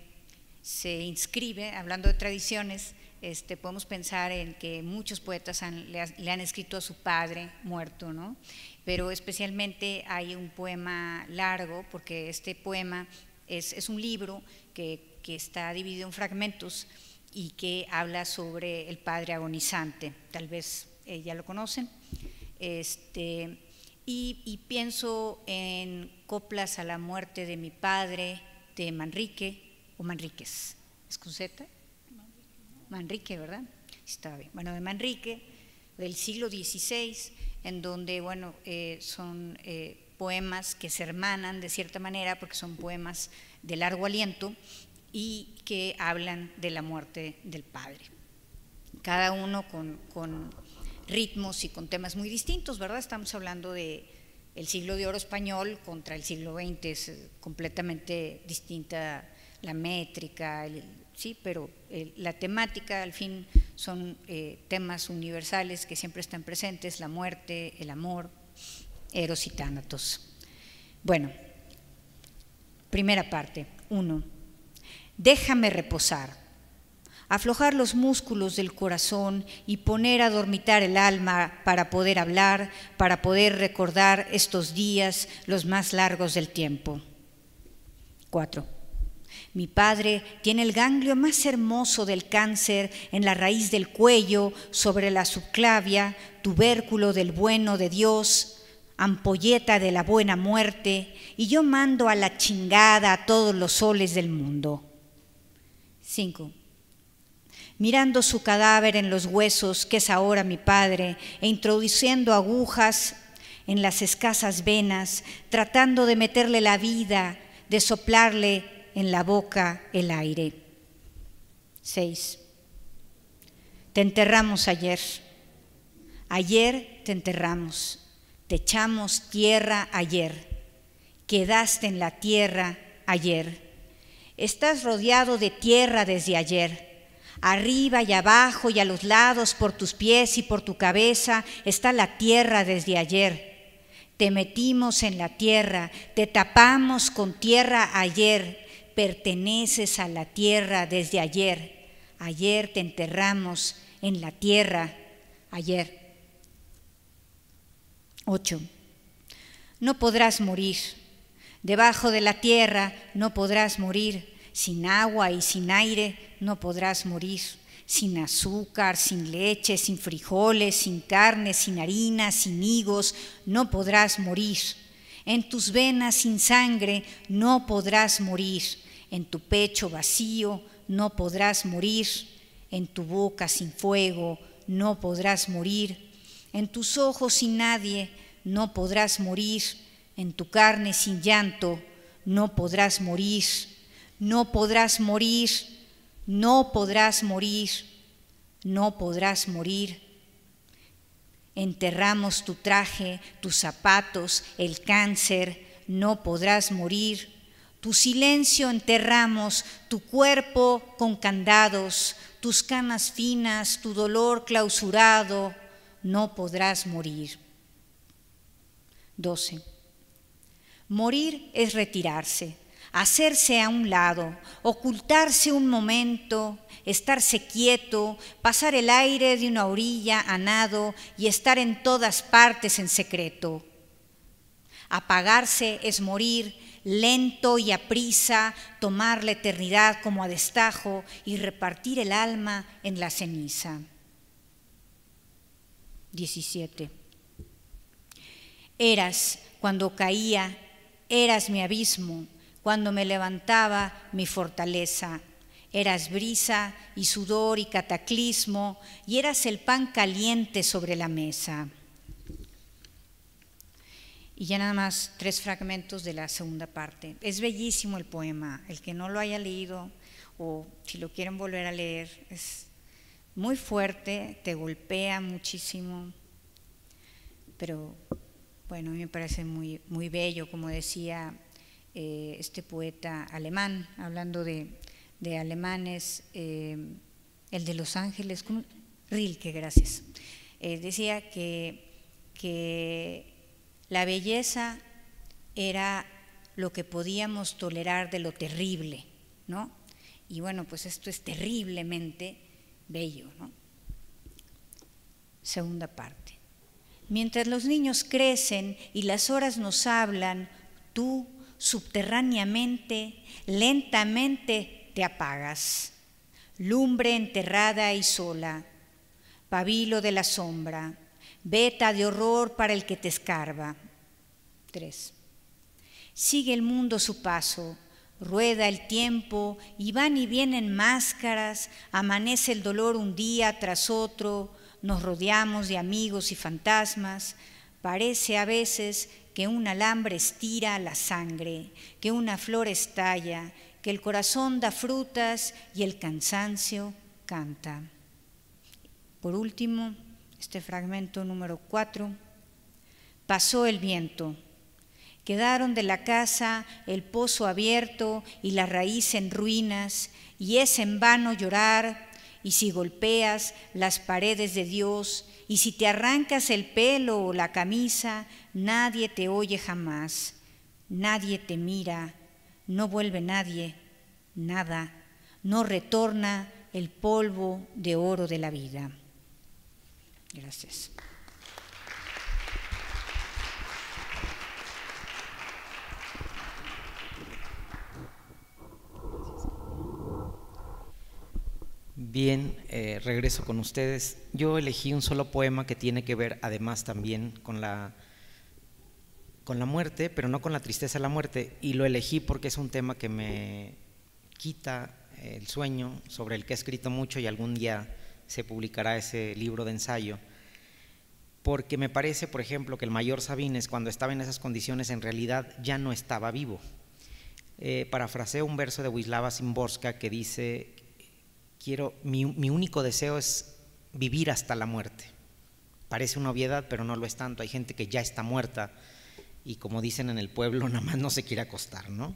Speaker 2: se inscribe, hablando de tradiciones, este, podemos pensar en que muchos poetas le, han escrito a su padre muerto, ¿no? pero especialmente hay un poema largo, porque este poema es, un libro que, está dividido en fragmentos y que habla sobre el padre agonizante, tal vez eh, ya lo conocen. Este, y, y pienso en coplas a la muerte de mi padre, de Manrique o Manríquez. ¿Es con Z? Manrique, ¿verdad? Está bien. Bueno, de Manrique, del siglo XVI, en donde, bueno, eh, son eh, poemas que se hermanan de cierta manera, porque son poemas de largo aliento y que hablan de la muerte del padre. Cada uno con, ritmos y con temas muy distintos, ¿verdad? Estamos hablando de el siglo de oro español contra el siglo XX es eh, completamente distinta la métrica, sí, pero la temática al fin son eh, temas universales que siempre están presentes, la muerte, el amor, Eros y Tánatos. Bueno, primera parte. Uno, déjame reposar, aflojar los músculos del corazón y poner a dormitar el alma para poder hablar, para poder recordar estos días los más largos del tiempo. Cuatro, mi padre tiene el ganglio más hermoso del cáncer en la raíz del cuello, sobre la subclavia, tubérculo del bueno de Dios, ampolleta de la buena muerte, y yo mando a la chingada a todos los soles del mundo. 5. Mirando su cadáver en los huesos, que es ahora mi padre, e introduciendo agujas en las escasas venas, tratando de meterle la vida, de soplarle en la boca el aire. 6. Te enterramos ayer. Ayer te enterramos. Te echamos tierra ayer. Quedaste en la tierra ayer. Estás rodeado de tierra desde ayer. Arriba y abajo y a los lados por tus pies y por tu cabeza está la tierra desde ayer. Te metimos en la tierra, te tapamos con tierra ayer perteneces a la tierra desde ayer. Ayer te enterramos en la tierra, ayer. 8. No podrás morir. Debajo de la tierra no podrás morir. Sin agua y sin aire no podrás morir. Sin azúcar, sin leche, sin frijoles, sin carne, sin harina, sin higos, no podrás morir. En tus venas sin sangre no podrás morir en tu pecho vacío no podrás morir, en tu boca sin fuego no podrás morir, en tus ojos sin nadie no podrás morir, en tu carne sin llanto no podrás morir, no podrás morir, no podrás morir, no podrás morir. Enterramos tu traje, tus zapatos, el cáncer, no podrás morir tu silencio enterramos, tu cuerpo con candados, tus canas finas, tu dolor clausurado, no podrás morir. 12. Morir es retirarse, hacerse a un lado, ocultarse un momento, estarse quieto, pasar el aire de una orilla a nado y estar en todas partes en secreto. Apagarse es morir, lento y a prisa, tomar la eternidad como a destajo y repartir el alma en la ceniza. 17. Eras cuando caía, eras mi abismo, cuando me levantaba mi fortaleza. Eras brisa y sudor y cataclismo, y eras el pan caliente sobre la mesa. Y ya nada más tres fragmentos de la segunda parte. Es bellísimo el poema, el que no lo haya leído o si lo quieren volver a leer, es muy fuerte, te golpea muchísimo, pero bueno, a mí me parece muy, muy bello, como decía eh, este poeta alemán, hablando de, alemanes, eh, el de Los Ángeles, Rilke, gracias, eh, decía que, que la belleza era lo que podíamos tolerar de lo terrible, ¿no? Y bueno, pues esto es terriblemente bello, ¿no? Segunda parte. Mientras los niños crecen y las horas nos hablan, tú subterráneamente, lentamente te apagas. Lumbre enterrada y sola, pabilo de la sombra, Veta de horror para el que te escarba. 3. Sigue el mundo su paso, rueda el tiempo y van y vienen máscaras, amanece el dolor un día tras otro, nos rodeamos de amigos y fantasmas, parece a veces que un alambre estira la sangre, que una flor estalla, que el corazón da frutas y el cansancio canta. Por último, este fragmento número 4, pasó el viento. Quedaron de la casa el pozo abierto y la raíz en ruinas, y es en vano llorar, y si golpeas las paredes de Dios Y si te arrancas el pelo o la camisa, nadie te oye jamás, nadie te mira, no vuelve nadie, nada, no retorna el polvo de oro de la vida. Gracias.
Speaker 3: Bien, eh, regreso con ustedes. Yo elegí un solo poema que tiene que ver además también con la, con la muerte, pero no con la tristeza de la muerte, y lo elegí porque es un tema que me quita el sueño, sobre el que he escrito mucho y algún día se publicará ese libro de ensayo, porque me parece, por ejemplo, que el mayor Sabines, cuando estaba en esas condiciones, en realidad ya no estaba vivo. Eh, parafraseo un verso de Wisława Szymborska que dice quiero, mi, único deseo es vivir hasta la muerte. Parece una obviedad, pero no lo es tanto. Hay gente que ya está muerta y como dicen en el pueblo, nada más no se quiere acostar, ¿no?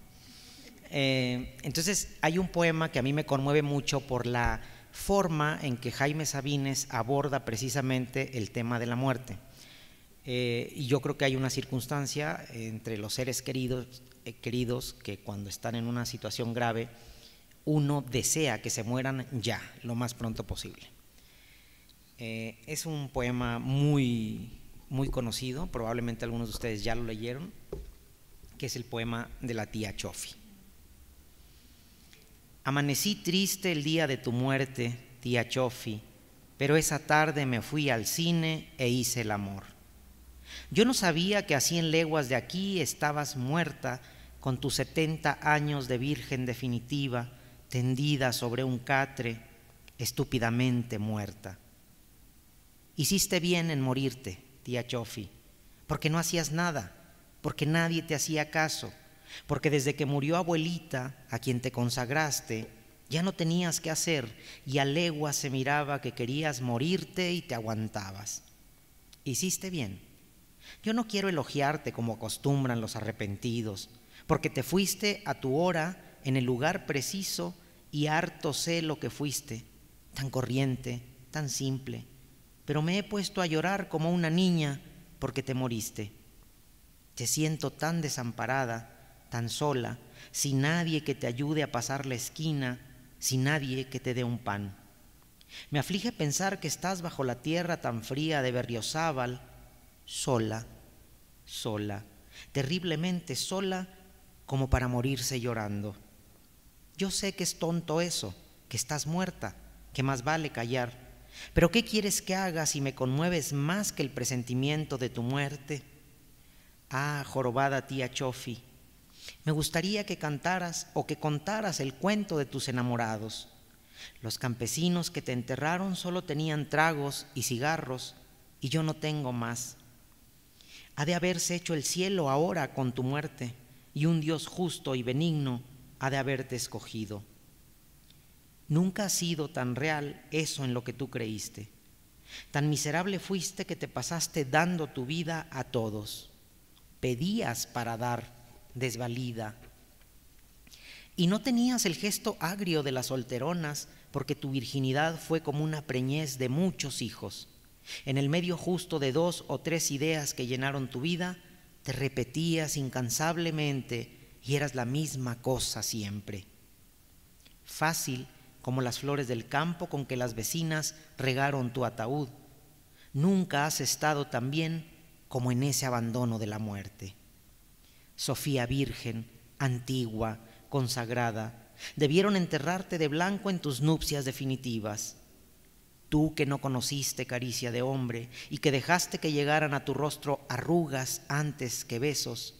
Speaker 3: Eh, entonces hay un poema que a mí me conmueve mucho por la forma en que Jaime Sabines aborda precisamente el tema de la muerte. Eh, y yo creo que hay una circunstancia entre los seres queridos, eh, queridos que cuando están en una situación grave, uno desea que se mueran ya, lo más pronto posible. Eh, es un poema muy, muy conocido, probablemente algunos de ustedes ya lo leyeron, que es el poema de la tía Chofi. Amanecí triste el día de tu muerte, tía Chofi, pero esa tarde me fui al cine e hice el amor. Yo no sabía que a cien leguas de aquí estabas muerta con tus setenta años de virgen definitiva, tendida sobre un catre, estúpidamente muerta. Hiciste bien en morirte, tía Chofi, porque no hacías nada, porque nadie te hacía caso, porque desde que murió abuelita, a quien te consagraste, ya no tenías que hacer y a legua se miraba que querías morirte y te aguantabas. Hiciste bien. Yo no quiero elogiarte como acostumbran los arrepentidos, porque te fuiste a tu hora en el lugar preciso y harto sé lo que fuiste, tan corriente, tan simple, pero me he puesto a llorar como una niña porque te moriste. Te siento tan desamparada, tan sola, sin nadie que te ayude a pasar la esquina, sin nadie que te dé un pan. Me aflige pensar que estás bajo la tierra tan fría de Berriozábal, sola, sola, terriblemente sola como para morirse llorando. Yo sé que es tonto eso, que estás muerta, que más vale callar. Pero ¿qué quieres que haga si me conmueves más que el presentimiento de tu muerte? Ah, jorobada tía Chofi, me gustaría que cantaras o que contaras el cuento de tus enamorados. Los campesinos que te enterraron solo tenían tragos y cigarros y yo no tengo más. Ha de haberse hecho el cielo ahora con tu muerte y un Dios justo y benigno ha de haberte escogido. Nunca ha sido tan real eso en lo que tú creíste. Tan miserable fuiste que te pasaste dando tu vida a todos. Pedías para dar, desvalida. Y no tenías el gesto agrio de las solteronas, porque tu virginidad fue como una preñez de muchos hijos. En el medio justo de dos o tres ideas que llenaron tu vida, te repetías incansablemente y eras la misma cosa siempre. Fácil como las flores del campo con que las vecinas regaron tu ataúd. Nunca has estado tan bien como en ese abandono de la muerte. Sofía Virgen, antigua, consagrada, debieron enterrarte de blanco en tus nupcias definitivas. Tú que no conociste caricia de hombre y que dejaste que llegaran a tu rostro arrugas antes que besos,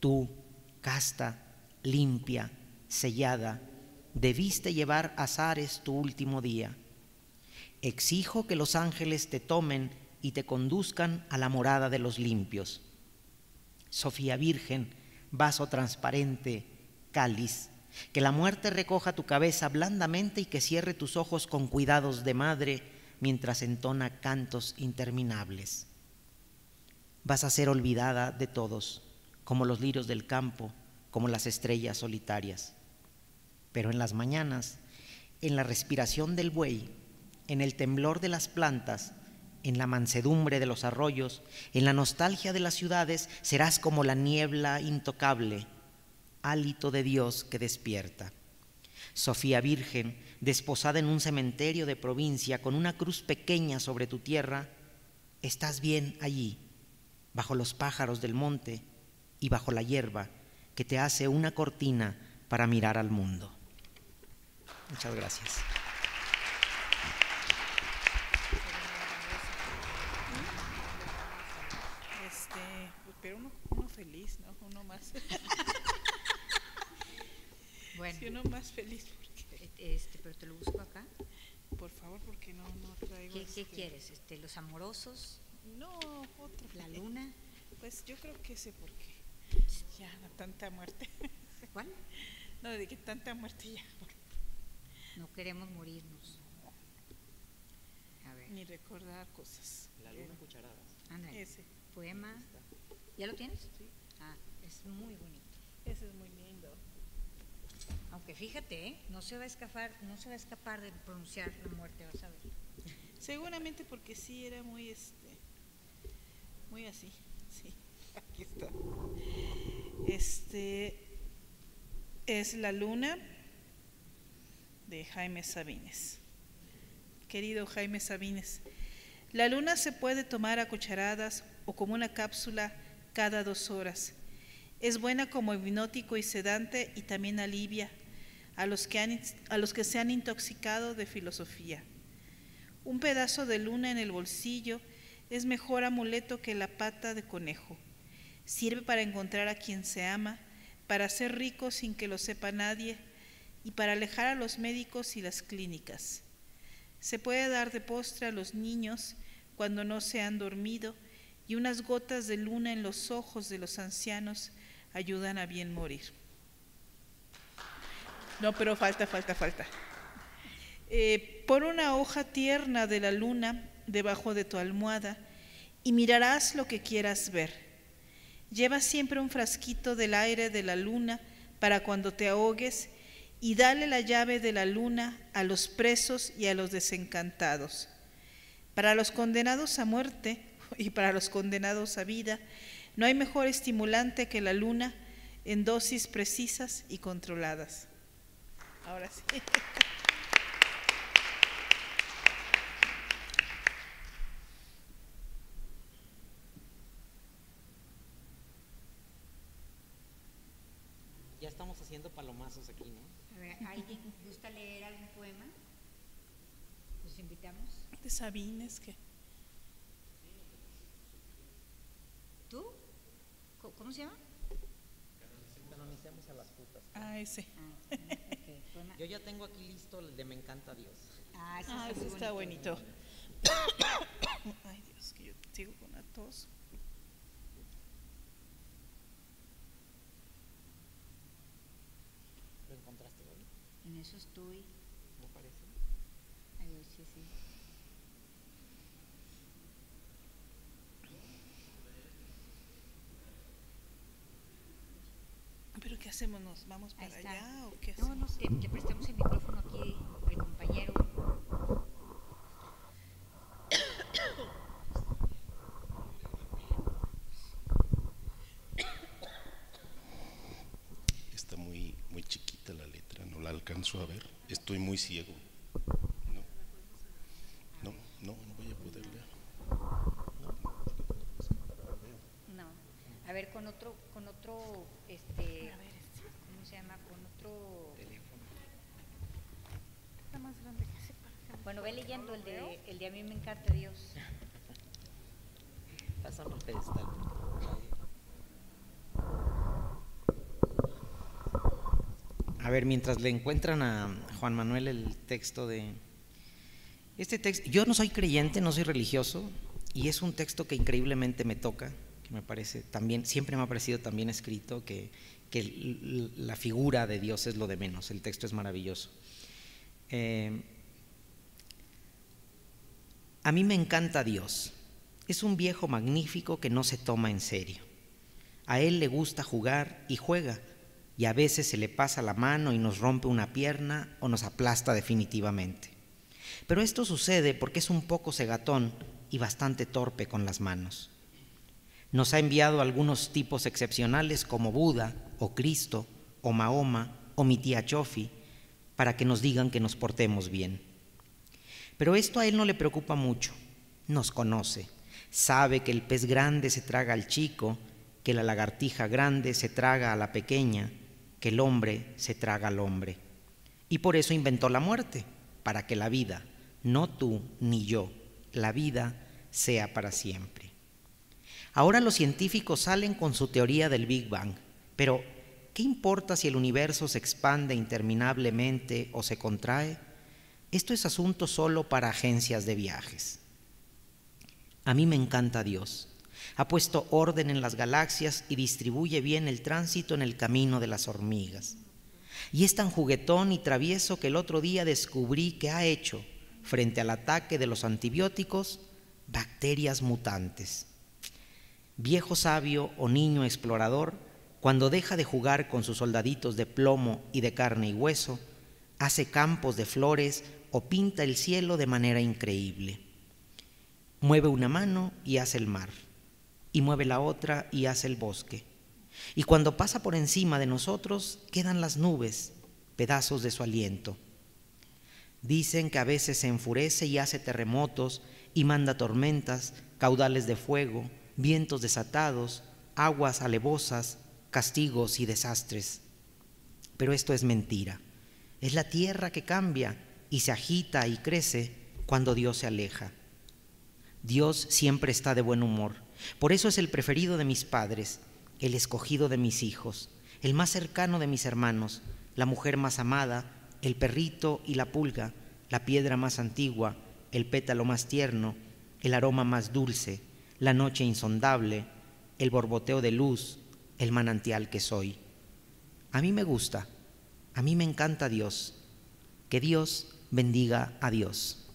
Speaker 3: tú casta, limpia, sellada, debiste llevar azares tu último día. Exijo que los ángeles te tomen y te conduzcan a la morada de los limpios. Sofía Virgen, vaso transparente, cáliz, que la muerte recoja tu cabeza blandamente y que cierre tus ojos con cuidados de madre mientras entona cantos interminables. Vas a ser olvidada de todos como los lirios del campo, como las estrellas solitarias. Pero en las mañanas, en la respiración del buey, en el temblor de las plantas, en la mansedumbre de los arroyos, en la nostalgia de las ciudades, serás como la niebla intocable, hálito de Dios que despierta. Sofía Virgen, desposada en un cementerio de provincia con una cruz pequeña sobre tu tierra, estás bien allí, bajo los pájaros del monte y bajo la hierba que te hace una cortina para mirar al mundo. Muchas gracias.
Speaker 4: Este, pero uno, uno feliz, ¿no? Uno más. Uno más feliz. Porque,
Speaker 2: este, pero te lo busco acá.
Speaker 4: por favor, porque no, no traigo.
Speaker 2: ¿Qué, qué
Speaker 4: este-
Speaker 2: quieres? Este, los amorosos,
Speaker 4: No, otro.
Speaker 2: la luna,
Speaker 4: Pues yo creo que ese porque ya la tanta muerte.
Speaker 2: ¿cuál?
Speaker 4: No, de que tanta muerte ya.
Speaker 2: No queremos morirnos. A ver,
Speaker 4: Ni recordar cosas.
Speaker 3: La luna cucharadas.
Speaker 2: ándale.
Speaker 4: Ese.
Speaker 2: Poema. ¿Ya lo tienes? Sí. Ah, es muy bonito.
Speaker 4: Ese es muy lindo.
Speaker 2: Aunque fíjate, ¿eh? no se va a escapar, no se va a escapar de pronunciar la muerte, vas a ver.
Speaker 4: Seguramente porque sí era muy este muy así. Sí. Aquí está. Este es La Luna de Jaime Sabines. Querido Jaime Sabines, la luna se puede tomar a cucharadas o como una cápsula cada dos horas. Es buena como hipnótico y sedante y también alivia a los que, han, a los que se han intoxicado de filosofía. Un pedazo de luna en el bolsillo es mejor amuleto que la pata de conejo. Sirve para encontrar a quien se ama, para ser rico sin que lo sepa nadie y para alejar a los médicos y las clínicas. Se puede dar de postre a los niños cuando no se han dormido y unas gotas de luna en los ojos de los ancianos ayudan a bien morir. No, pero falta, falta, falta. Eh, una hoja tierna de la luna debajo de tu almohada y mirarás lo que quieras ver. Lleva siempre un frasquito del aire de la luna para cuando te ahogues y dale la llave de la luna a los presos y a los desencantados. Para los condenados a muerte y para los condenados a vida, no hay mejor estimulante que la luna en dosis precisas y controladas. Ahora sí.
Speaker 3: Ya estamos haciendo palomazos aquí, ¿no?
Speaker 2: A ver, ¿alguien gusta leer algún poema? Los invitamos.
Speaker 4: De Sabines, que
Speaker 2: ¿Tú? Co- ¿Cómo se llama?
Speaker 3: Canonicemos a las putas.
Speaker 4: Ah, ese.
Speaker 2: Ah.
Speaker 3: Yo ya tengo aquí listo el de Me encanta Dios.
Speaker 2: Ah, ese
Speaker 4: Ah,
Speaker 2: está
Speaker 4: ese
Speaker 2: muy
Speaker 4: está
Speaker 2: bonito.
Speaker 4: bonito. Ay, Dios, que yo sigo con la tos.
Speaker 3: ¿Lo encontraste, Gaby?
Speaker 2: En eso estoy.
Speaker 3: ¿No parece?
Speaker 2: Ay, sí, sí.
Speaker 4: ¿Pero qué hacemos? ¿Nos vamos para allá o qué
Speaker 2: No,
Speaker 4: hacemos?
Speaker 2: no, te, te prestamos el micrófono aquí al compañero.
Speaker 5: Está muy, muy chiquita la letra, no la alcanzo a ver. Estoy muy ciego. No, no, no, no voy a poder leer. No,
Speaker 2: No. A ver, con otro, con otro, este, ¿cómo se llama? Con otro.
Speaker 4: Está más grande que ese para acá.
Speaker 2: Bueno, ve leyendo el de, el de a mí me encanta Dios.
Speaker 3: Pedestal. A ver, mientras le encuentran a Juan Manuel el texto de... Este texto, yo no soy creyente, no soy religioso, y es un texto que increíblemente me toca, que me parece también, siempre me ha parecido también escrito que, que la figura de Dios es lo de menos, el texto es maravilloso. Eh, a mí me encanta Dios. Es un viejo magnífico que no se toma en serio. A él le gusta jugar y juega, y a veces se le pasa la mano y nos rompe una pierna o nos aplasta definitivamente. Pero esto sucede porque es un poco cegatón y bastante torpe con las manos. Nos ha enviado algunos tipos excepcionales como Buda o Cristo o Mahoma o mi tía Chofi para que nos digan que nos portemos bien. Pero esto a él no le preocupa mucho, nos conoce, sabe que el pez grande se traga al chico, que la lagartija grande se traga a la pequeña, que el hombre se traga al hombre. Y por eso inventó la muerte, para que la vida, no tú ni yo, la vida sea para siempre. Ahora los científicos salen con su teoría del Big Bang, pero ¿qué importa si el universo se expande interminablemente o se contrae? Esto es asunto solo para agencias de viajes. A mí me encanta Dios. Ha puesto orden en las galaxias y distribuye bien el tránsito en el camino de las hormigas. Y es tan juguetón y travieso que el otro día descubrí que ha hecho, frente al ataque de los antibióticos, bacterias mutantes. Viejo sabio o niño explorador, cuando deja de jugar con sus soldaditos de plomo y de carne y hueso, hace campos de flores o pinta el cielo de manera increíble. Mueve una mano y hace el mar, y mueve la otra y hace el bosque. Y cuando pasa por encima de nosotros quedan las nubes, pedazos de su aliento. Dicen que a veces se enfurece y hace terremotos y manda tormentas, caudales de fuego, vientos desatados, aguas alevosas, castigos y desastres. Pero esto es mentira. Es la tierra que cambia y se agita y crece cuando Dios se aleja. Dios siempre está de buen humor. Por eso es el preferido de mis padres, el escogido de mis hijos, el más cercano de mis hermanos, la mujer más amada, el perrito y la pulga, la piedra más antigua, el pétalo más tierno, el aroma más dulce, la noche insondable, el borboteo de luz, el manantial que soy. A mí me gusta, a mí me encanta Dios. Que Dios bendiga a Dios.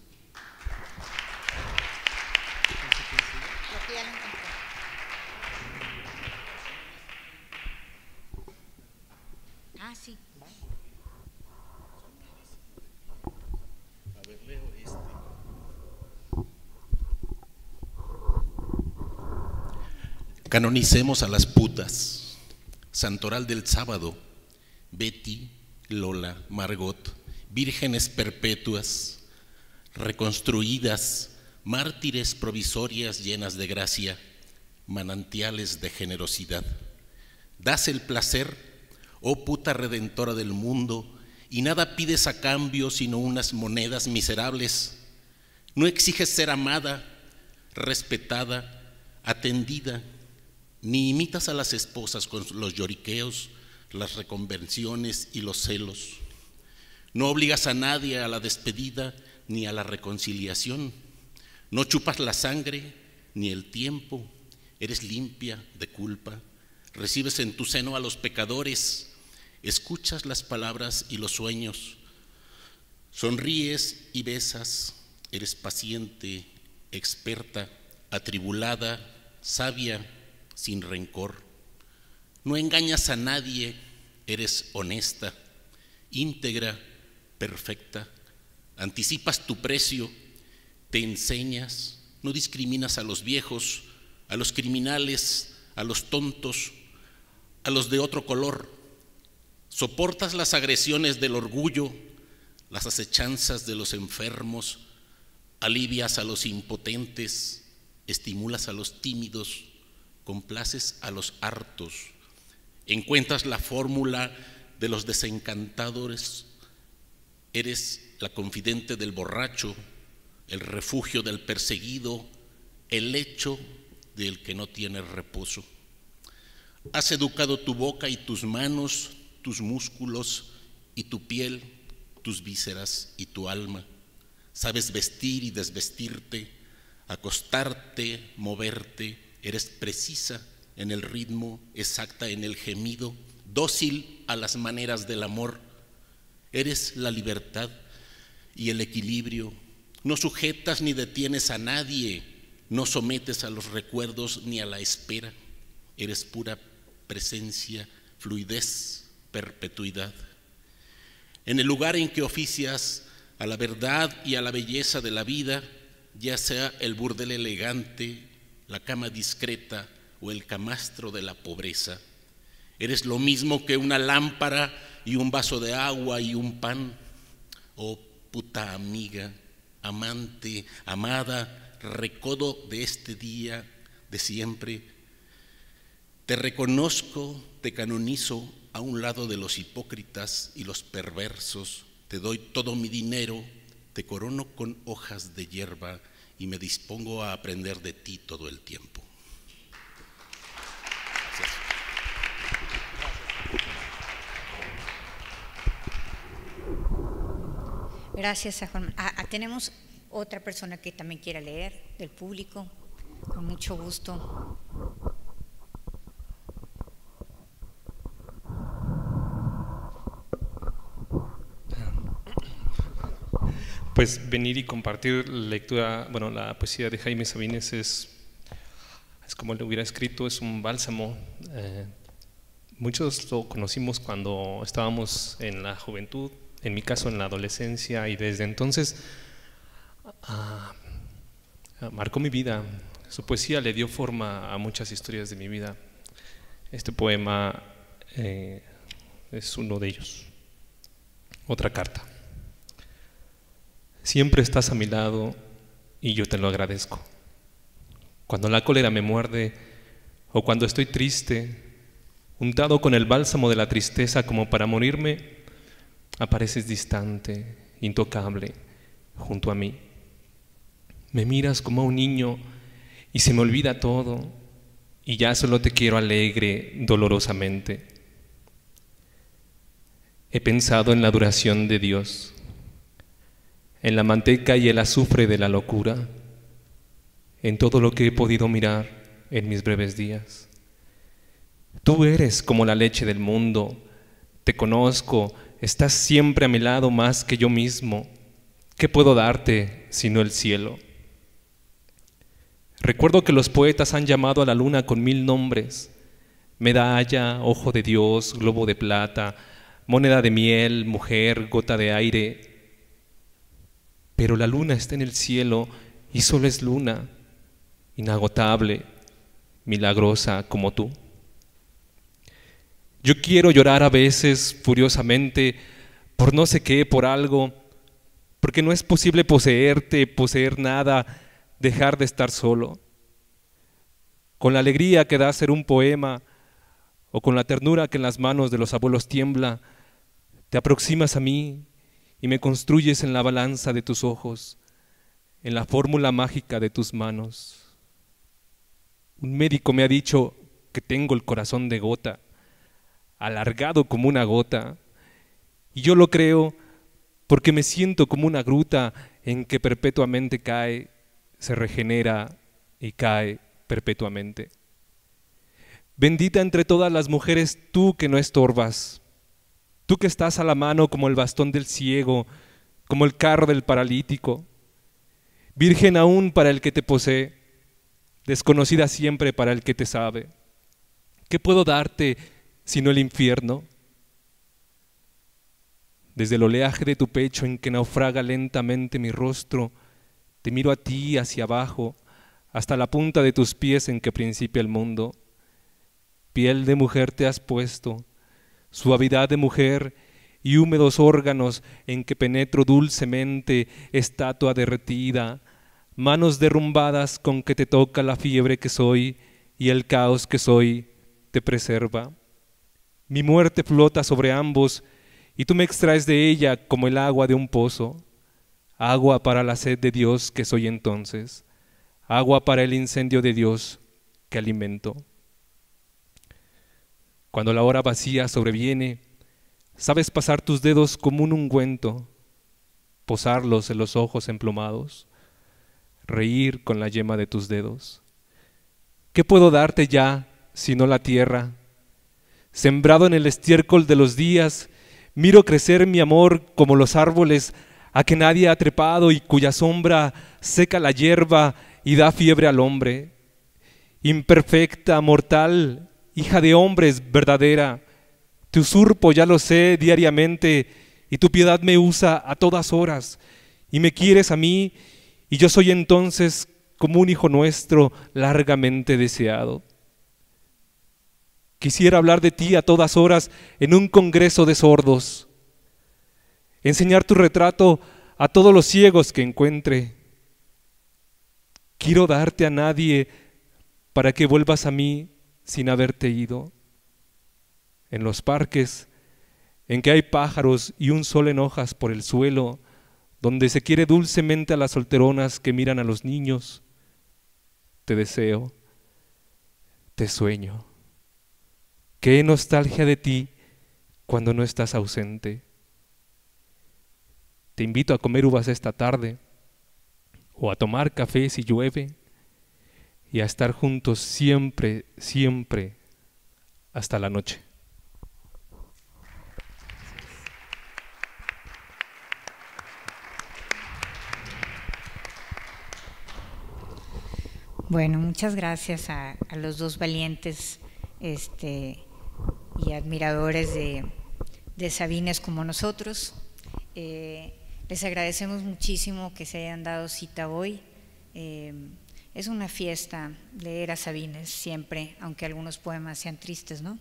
Speaker 2: Ah, sí.
Speaker 5: A ver, leo este. Canonicemos a las putas. Santoral del sábado. Betty, Lola, Margot, vírgenes perpetuas, reconstruidas, mártires provisorias llenas de gracia, manantiales de generosidad. Das el placer, oh puta redentora del mundo, y nada pides a cambio sino unas monedas miserables. No exiges ser amada, respetada, atendida, ni imitas a las esposas con los lloriqueos, las reconvenciones y los celos. No obligas a nadie a la despedida ni a la reconciliación. No chupas la sangre ni el tiempo. Eres limpia de culpa. Recibes en tu seno a los pecadores. Escuchas las palabras y los sueños. Sonríes y besas. Eres paciente, experta, atribulada, sabia, sin rencor. No engañas a nadie, eres honesta, íntegra, perfecta. Anticipas tu precio, te enseñas, no discriminas a los viejos, a los criminales, a los tontos, a los de otro color. Soportas las agresiones del orgullo, las acechanzas de los enfermos, alivias a los impotentes, estimulas a los tímidos, complaces a los hartos, encuentras la fórmula de los desencantadores, eres la confidente del borracho, el refugio del perseguido, el lecho del que no tiene reposo. Has educado tu boca y tus manos, tus músculos y tu piel, tus vísceras y tu alma. Sabes vestir y desvestirte, acostarte, moverte, eres precisa en el ritmo, exacta en el gemido, dócil a las maneras del amor. Eres la libertad y el equilibrio. No sujetas ni detienes a nadie, no sometes a los recuerdos ni a la espera. Eres pura presencia, fluidez, perpetuidad. En el lugar en que oficias a la verdad y a la belleza de la vida, ya sea el burdel elegante, la cama discreta o el camastro de la pobreza. Eres lo mismo que una lámpara y un vaso de agua y un pan. Oh puta amiga, amante, amada, recodo de este día, de siempre. Te reconozco, te canonizo a un lado de los hipócritas y los perversos. Te doy todo mi dinero, te corono con hojas de hierba y me dispongo a aprender de ti todo el tiempo.
Speaker 2: Gracias, a Juan. Ah, ah, tenemos otra persona que también quiera leer del público. Con mucho gusto.
Speaker 6: Pues venir y compartir lectura, bueno, la poesía de Jaime Sabines es, es como le hubiera escrito, es un bálsamo. Eh, muchos lo conocimos cuando estábamos en la juventud, en mi caso en la adolescencia, y desde entonces ah, ah, marcó mi vida. Su poesía le dio forma a muchas historias de mi vida. Este poema eh, es uno de ellos. Otra carta. Siempre estás a mi lado y yo te lo agradezco. Cuando la cólera me muerde o cuando estoy triste, untado con el bálsamo de la tristeza como para morirme, apareces distante, intocable, junto a mí. Me miras como a un niño y se me olvida todo y ya solo te quiero alegre, dolorosamente. He pensado en la duración de Dios en la manteca y el azufre de la locura, en todo lo que he podido mirar en mis breves días. Tú eres como la leche del mundo, te conozco, estás siempre a mi lado más que yo mismo. ¿Qué puedo darte sino el cielo? Recuerdo que los poetas han llamado a la luna con mil nombres, medalla, ojo de Dios, globo de plata, moneda de miel, mujer, gota de aire, pero la luna está en el cielo y solo es luna, inagotable, milagrosa como tú. Yo quiero llorar a veces furiosamente por no sé qué, por algo, porque no es posible poseerte, poseer nada, dejar de estar solo. Con la alegría que da ser un poema, o con la ternura que en las manos de los abuelos tiembla, te aproximas a mí y me construyes en la balanza de tus ojos, en la fórmula mágica de tus manos. Un médico me ha dicho que tengo el corazón de gota, alargado como una gota, y yo lo creo porque me siento como una gruta en que perpetuamente cae, se regenera y cae perpetuamente. Bendita entre todas las mujeres tú que no estorbas, Tú que estás a la mano como el bastón del ciego, como el carro del paralítico, virgen aún para el que te posee, desconocida siempre para el que te sabe. ¿Qué puedo darte sino el infierno? Desde el oleaje de tu pecho en que naufraga lentamente mi rostro, te miro a ti hacia abajo, hasta la punta de tus pies en que principia el mundo. Piel de mujer te has puesto, suavidad de mujer y húmedos órganos en que penetro dulcemente, estatua derretida, manos derrumbadas con que te toca la fiebre que soy y el caos que soy te preserva. Mi muerte flota sobre ambos y tú me extraes de ella como el agua de un pozo, agua para la sed de Dios que soy entonces, agua para el incendio de Dios que alimento. Cuando la hora vacía sobreviene, sabes pasar tus dedos como un ungüento, posarlos en los ojos emplumados, reír con la yema de tus dedos. ¿Qué puedo darte ya sino la tierra? Sembrado en el estiércol de los días, miro crecer mi amor como los árboles a que nadie ha trepado y cuya sombra seca la hierba y da fiebre al hombre. Imperfecta, mortal, hija de hombres verdadera. Te usurpo, ya lo sé, diariamente, y tu piedad me usa a todas horas, y me quieres a mí, y yo soy entonces como un hijo nuestro largamente deseado. Quisiera hablar de ti a todas horas en un congreso de sordos, enseñar tu retrato a todos los ciegos que encuentre. Quiero darte a nadie para que vuelvas a mí sin haberte ido. En los parques, en que hay pájaros y un sol en hojas por el suelo, donde se quiere dulcemente a las solteronas que miran a los niños, te deseo, te sueño. Qué nostalgia de ti cuando no estás ausente. Te invito a comer uvas esta tarde o a tomar café si llueve y a estar juntos siempre, siempre hasta la noche.
Speaker 2: Bueno, muchas gracias a, los dos valientes este, y admiradores de, Sabines como nosotros. Eh, les agradecemos muchísimo que se hayan dado cita hoy. Eh, es una fiesta leer a Sabines siempre, aunque algunos poemas sean tristes, ¿no?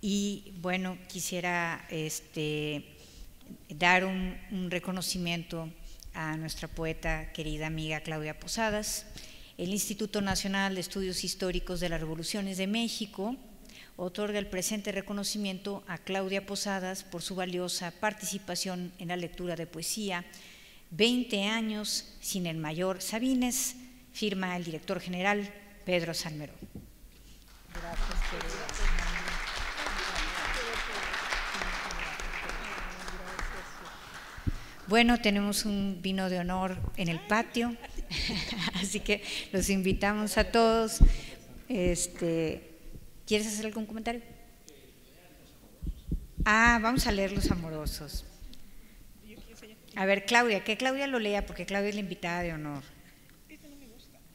Speaker 2: Y bueno, quisiera este, dar un, un reconocimiento a nuestra poeta querida amiga Claudia Posadas el Instituto Nacional de Estudios Históricos de las Revoluciones de México otorga el presente reconocimiento a Claudia Posadas por su valiosa participación en la lectura de poesía. 20 años sin el mayor Sabines, firma el director general Pedro Salmerón. Bueno, tenemos un vino de honor en el patio. Así que los invitamos a todos. Este, ¿Quieres hacer algún comentario? Ah, vamos a leer los amorosos. A ver, Claudia, que Claudia lo lea porque Claudia es la invitada de honor.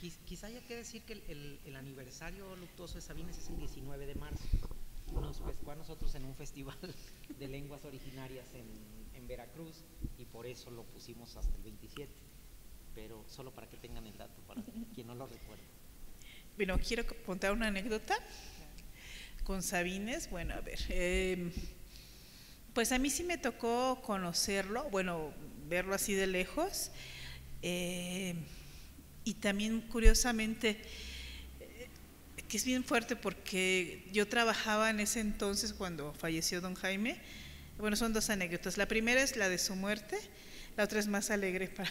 Speaker 3: Quizá haya que decir que el, aniversario luctuoso de Sabines es el 19 de marzo. Nos pescó a nosotros en un festival de lenguas originarias en, Veracruz y por eso lo pusimos hasta el 27. Pero solo para que tengan el dato, para quien no lo recuerde.
Speaker 4: Bueno, quiero contar una anécdota con Sabines. Bueno, a ver. Eh, pues a mí sí me tocó conocerlo, bueno, verlo así de lejos. Eh, y también curiosamente, eh, que es bien fuerte porque yo trabajaba en ese entonces cuando falleció don Jaime. Bueno, son dos anécdotas. La primera es la de su muerte, la otra es más alegre. Para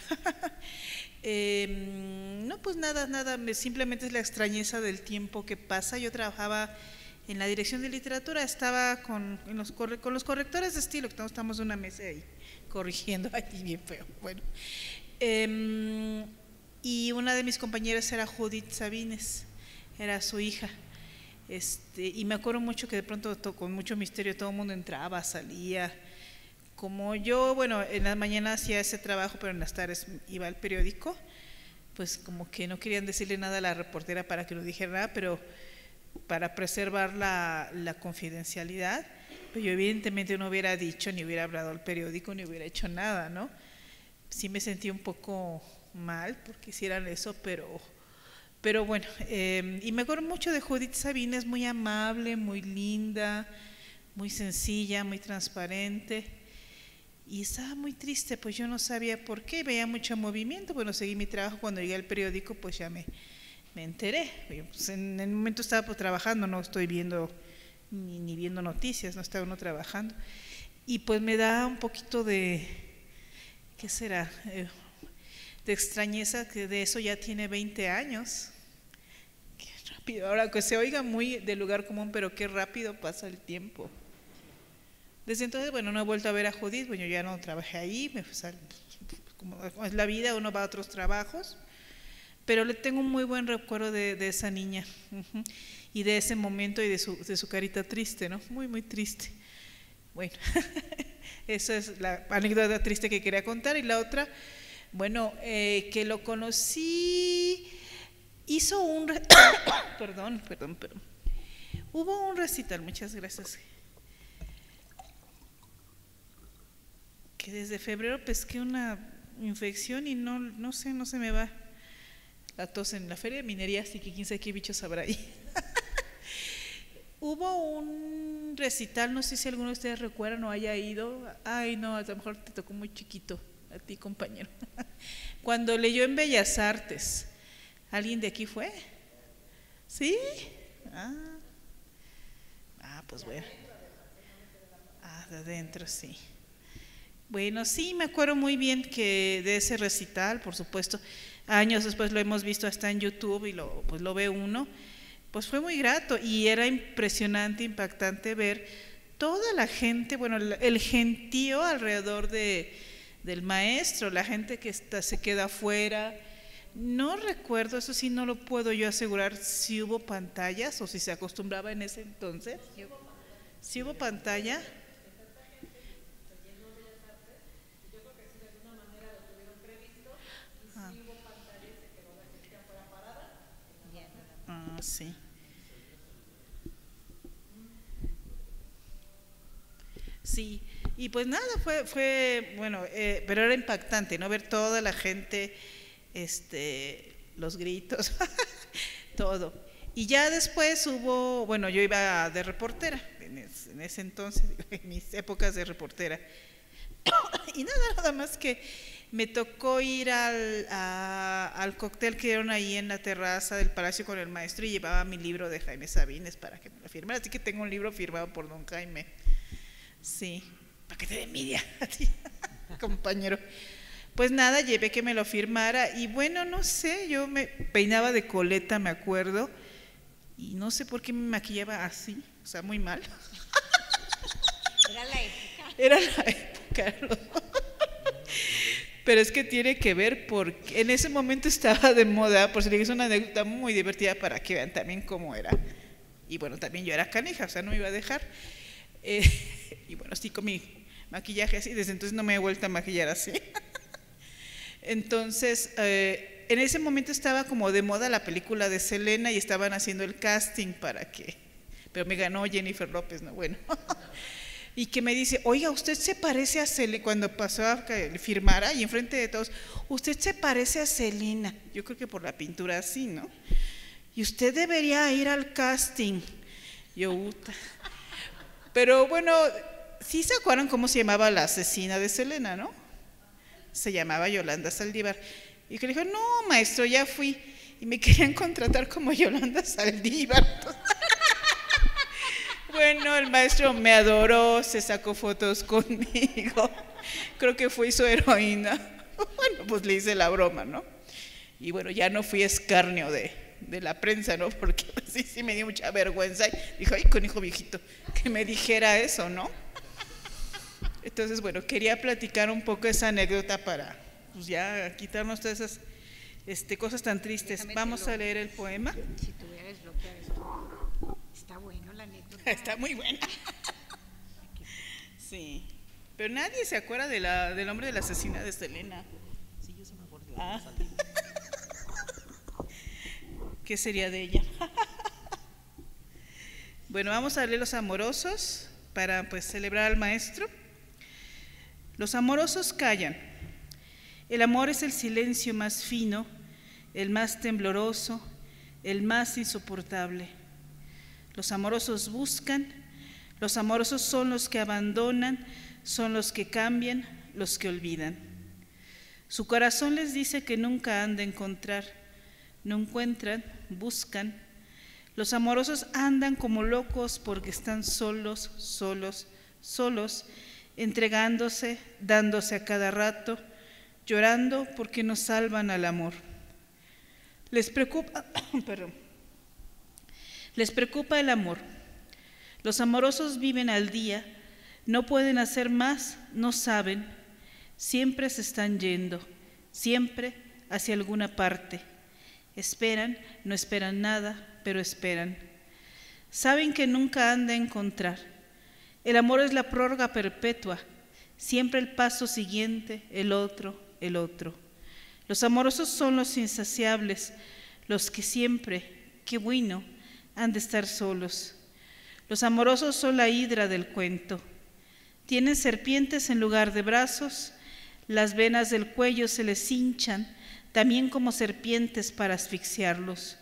Speaker 4: em, no, pues nada, nada, simplemente es la extrañeza del tiempo que pasa. Yo trabajaba en la dirección de literatura estaba con, los, con los correctores de estilo, que estamos en una mesa ahí corrigiendo, ahí bien feo. Bueno, em, y una de mis compañeras era Judith Sabines, era su hija. Este, y me acuerdo mucho que de pronto con mucho misterio todo el mundo entraba, salía. Como yo, bueno, en las mañanas hacía ese trabajo, pero en las tardes iba al periódico, pues como que no querían decirle nada a la reportera para que no dijera nada, pero para preservar la, confidencialidad, pues yo evidentemente no hubiera dicho, ni hubiera hablado al periódico, ni hubiera hecho nada, ¿no? Sí me sentí un poco mal porque hicieran eso, pero, pero bueno, em, y me acuerdo mucho de Judith Sabines, muy amable, muy linda, muy sencilla, muy transparente. Y estaba muy triste, pues yo no sabía por qué, veía mucho movimiento. Bueno, seguí mi trabajo, cuando llegué al periódico, pues ya me, me enteré. Pues, en el momento estaba pues, trabajando, no estoy viendo ni, viendo noticias, no estaba uno trabajando. Y pues me da un poquito de, ¿qué será? Eh, de extrañeza que de eso ya tiene 20 años. Qué rápido. Ahora que se oiga muy de lugar común, pero qué rápido pasa el tiempo. Desde entonces, bueno, no he vuelto a ver a Judith, bueno, ya no trabajé ahí, es la vida, uno va a otros trabajos pero le tengo un muy buen recuerdo de, de esa niña y de ese momento y de su, de su carita triste, ¿no? Muy, muy triste. Bueno, esa es la anécdota triste que quería contar. Y la otra, bueno, eh, que lo conocí, hizo un... perdón, perdón, perdón. Hubo un recital, muchas gracias. Que desde febrero pesqué una infección y no, no sé, no se me va la tos en la feria de minería, así que quién sabe qué bichos habrá ahí. Hubo un recital, no sé si alguno de ustedes recuerdan o haya ido. Ay, no, a lo mejor te tocó muy chiquito, a ti, compañero. Cuando leyó en Bellas Artes, ¿alguien de aquí fue? ¿Sí? Ah, ah pues bueno. Ah, de adentro, sí. Bueno, sí, me acuerdo muy bien que de ese recital, por supuesto, años después lo hemos visto hasta en YouTube y lo, pues lo ve uno, pues fue muy grato y era impresionante, impactante ver toda la gente, bueno, el, gentío alrededor de, del maestro, la gente que está, se queda afuera. No recuerdo, eso sí no lo puedo yo asegurar si hubo pantallas o si se acostumbraba en ese entonces. Si hubo pantalla. Ah, sí. Sí, y pues nada, fue, fue bueno, eh, pero era impactante, ¿no? Ver toda la gente, este, los gritos, todo. Y ya después hubo, bueno, yo iba de reportera, en, es- en ese entonces, en mis épocas de reportera. y nada, nada más que me tocó ir al, al cóctel que dieron ahí en la terraza del Palacio con el maestro y llevaba mi libro de Jaime Sabines para que me lo firmara. Así que tengo un libro firmado por don Jaime. Sí, para que te dé envidia a ti, compañero. Pues nada, llevé que me lo firmara y bueno, no sé, yo me peinaba de coleta, me acuerdo, y no sé por qué me maquillaba así, o sea, muy mal.
Speaker 2: Era la época.
Speaker 4: Era la época. Pero es que tiene que ver porque en ese momento estaba de moda, por si es una anécdota muy divertida para que vean también cómo era. Y bueno, también yo era canija, o sea, no me iba a dejar. Eh, y bueno, sí con mi maquillaje así, desde entonces no me he vuelto a maquillar así. Entonces, eh, en ese momento estaba como de moda la película de Selena y estaban haciendo el casting para que, pero me ganó Jennifer López, ¿no? Bueno. y que me dice, oiga, usted se parece a Selena, cuando pasó a que firmara y enfrente de todos, usted se parece a Selena, yo creo que por la pintura así, ¿no? Y usted debería ir al casting. Yo, "Uta". Pero bueno, sí se acuerdan cómo se llamaba la asesina de Selena, ¿no? Se llamaba Yolanda Saldívar. Y que le dijo, no, maestro, ya fui. Y me querían contratar como Yolanda Saldívar. Bueno, el maestro me adoró, se sacó fotos conmigo. Creo que fui su heroína. Bueno, pues le hice la broma, ¿no? Y bueno, ya no fui escarnio de, de la prensa, ¿no? Porque sí, sí me dio mucha vergüenza. Y dijo, ay, con hijo viejito, que me dijera eso, ¿no? Entonces, bueno, quería platicar un poco esa anécdota para, pues ya quitarnos todas esas este, cosas tan tristes.
Speaker 2: Déjame
Speaker 4: Vamos
Speaker 2: lo-
Speaker 4: a leer el poema.
Speaker 2: Si tuviera desbloquear esto. Está bueno la anécdota.
Speaker 4: Está muy buena. Sí. Pero nadie se acuerda de la, del nombre de la asesina de Selena.
Speaker 3: Sí, yo sí me acuerdo.
Speaker 4: Ah. ¿Qué sería de ella? Bueno, vamos a leer los amorosos para pues celebrar al maestro. Los amorosos callan. El amor es el silencio más fino, el más tembloroso, el más insoportable. Los amorosos buscan, los amorosos son los que abandonan, son los que cambian, los que olvidan. Su corazón les dice que nunca han de encontrar, no encuentran, buscan. Los amorosos andan como locos porque están solos, solos, solos, entregándose, dándose a cada rato, llorando porque no salvan al amor. Les preocupa, perdón, les preocupa el amor. Los amorosos viven al día, no pueden hacer más, no saben, siempre se están yendo, siempre hacia alguna parte. Esperan, no esperan nada, pero esperan. Saben que nunca han de encontrar. El amor es la prórroga perpetua, siempre el paso siguiente, el otro, el otro. Los amorosos son los insaciables, los que siempre, qué bueno, han de estar solos. Los amorosos son la hidra del cuento. Tienen serpientes en lugar de brazos, las venas del cuello se les hinchan, también como serpientes para asfixiarlos.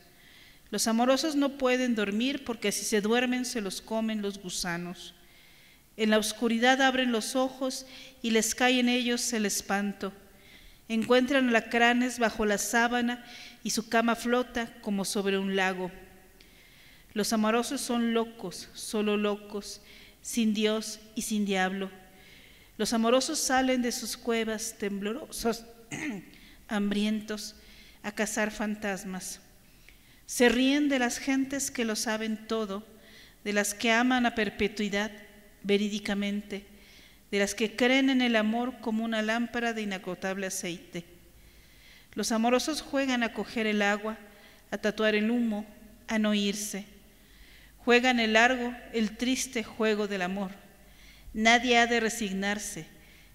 Speaker 4: Los amorosos no pueden dormir porque si se duermen se los comen los gusanos. En la oscuridad abren los ojos y les cae en ellos el espanto. Encuentran alacranes bajo la sábana y su cama flota como sobre un lago. Los amorosos son locos, solo locos, sin Dios y sin diablo. Los amorosos salen de sus cuevas temblorosos, hambrientos, a cazar fantasmas. Se ríen de las gentes que lo saben todo, de las que aman a perpetuidad, verídicamente, de las que creen en el amor como una lámpara de inagotable aceite. Los amorosos juegan a coger el agua, a tatuar el humo, a no irse. Juegan el largo, el triste juego del amor. Nadie ha de resignarse.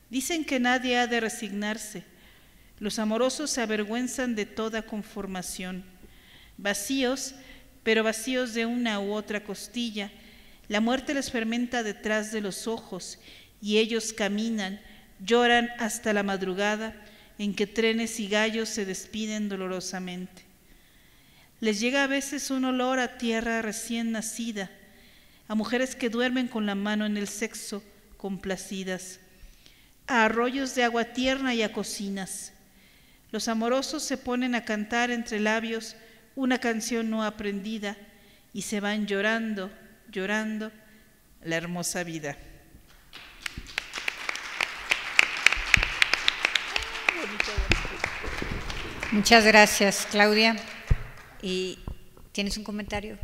Speaker 4: Dicen que nadie ha de resignarse. Los amorosos se avergüenzan de toda conformación. Vacíos, pero vacíos de una u otra costilla. La muerte les fermenta detrás de los ojos y ellos caminan, lloran hasta la madrugada en que trenes y gallos se despiden dolorosamente. Les llega a veces un olor a tierra recién nacida, a mujeres que duermen con la mano en el sexo, complacidas, a arroyos de agua tierna y a cocinas. Los amorosos se ponen a cantar entre labios una canción no aprendida y se van llorando, llorando la hermosa vida.
Speaker 2: Muchas gracias, Claudia. ¿Y tienes un comentario?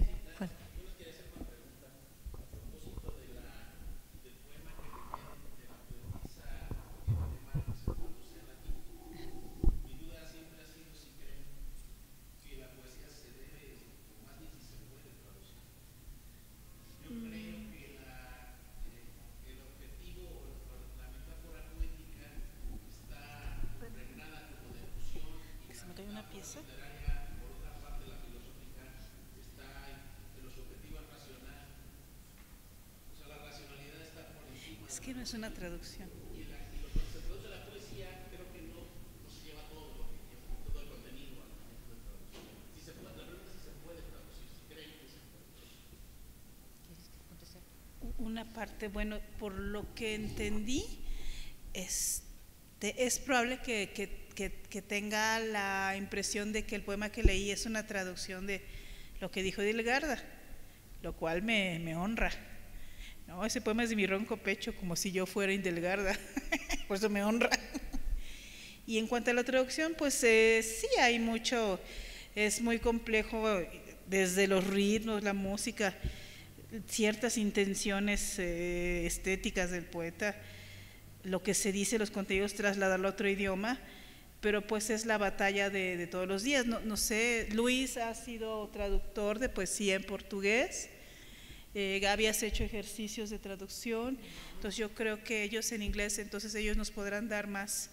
Speaker 4: Es que no es una traducción. Una parte, bueno, por lo que entendí, este, es probable que, que, que, que tenga la impresión de que el poema que leí es una traducción de lo que dijo Dilgarda, lo cual me, me honra. No, ese poema es de mi ronco pecho, como si yo fuera Indelgarda, por eso me honra. Y en cuanto a la traducción, pues eh, sí hay mucho, es muy complejo desde los ritmos, la música, ciertas intenciones eh, estéticas del poeta, lo que se dice, los contenidos, trasladarlo a otro idioma, pero pues es la batalla de, todos los días. No, no, sé, Luis ha sido traductor de poesía en portugués, eh, Gaby has hecho ejercicios de traducción, entonces yo creo que ellos en inglés, entonces ellos nos podrán dar más,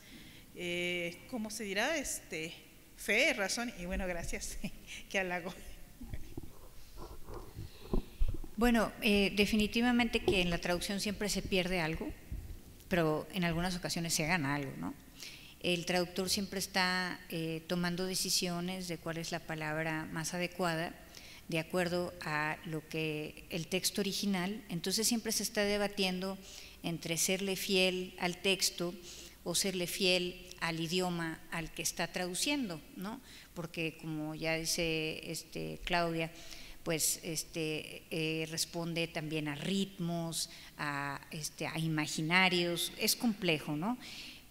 Speaker 4: eh, ¿cómo se dirá? Este, fe, razón, y bueno, gracias, que halago.
Speaker 2: Bueno, eh, definitivamente que en la traducción siempre se pierde algo, pero en algunas ocasiones se gana algo, ¿no? El traductor siempre está eh, tomando decisiones de cuál es la palabra más adecuada de acuerdo a lo que el texto original, entonces siempre se está debatiendo entre serle fiel al texto o serle fiel al idioma al que está traduciendo, ¿no? Porque como ya dice este, Claudia, pues este, eh, responde también a ritmos, a, este, a imaginarios, es complejo, ¿no?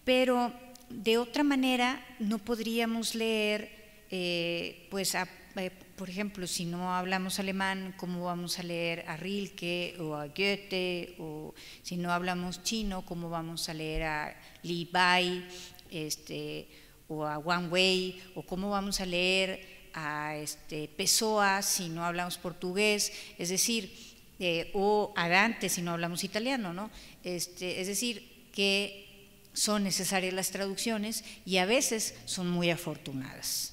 Speaker 2: Pero de otra manera no podríamos leer eh, pues eh, por ejemplo, si no hablamos alemán, ¿cómo vamos a leer a Rilke o a Goethe? O si no hablamos chino, ¿cómo vamos a leer a Li Bai este, o a Wang Wei? ¿O cómo vamos a leer a este, Pessoa si no hablamos portugués, es decir, eh, o a Dante si no hablamos italiano, ¿no? Este, es decir, que son necesarias las traducciones y a veces son muy afortunadas.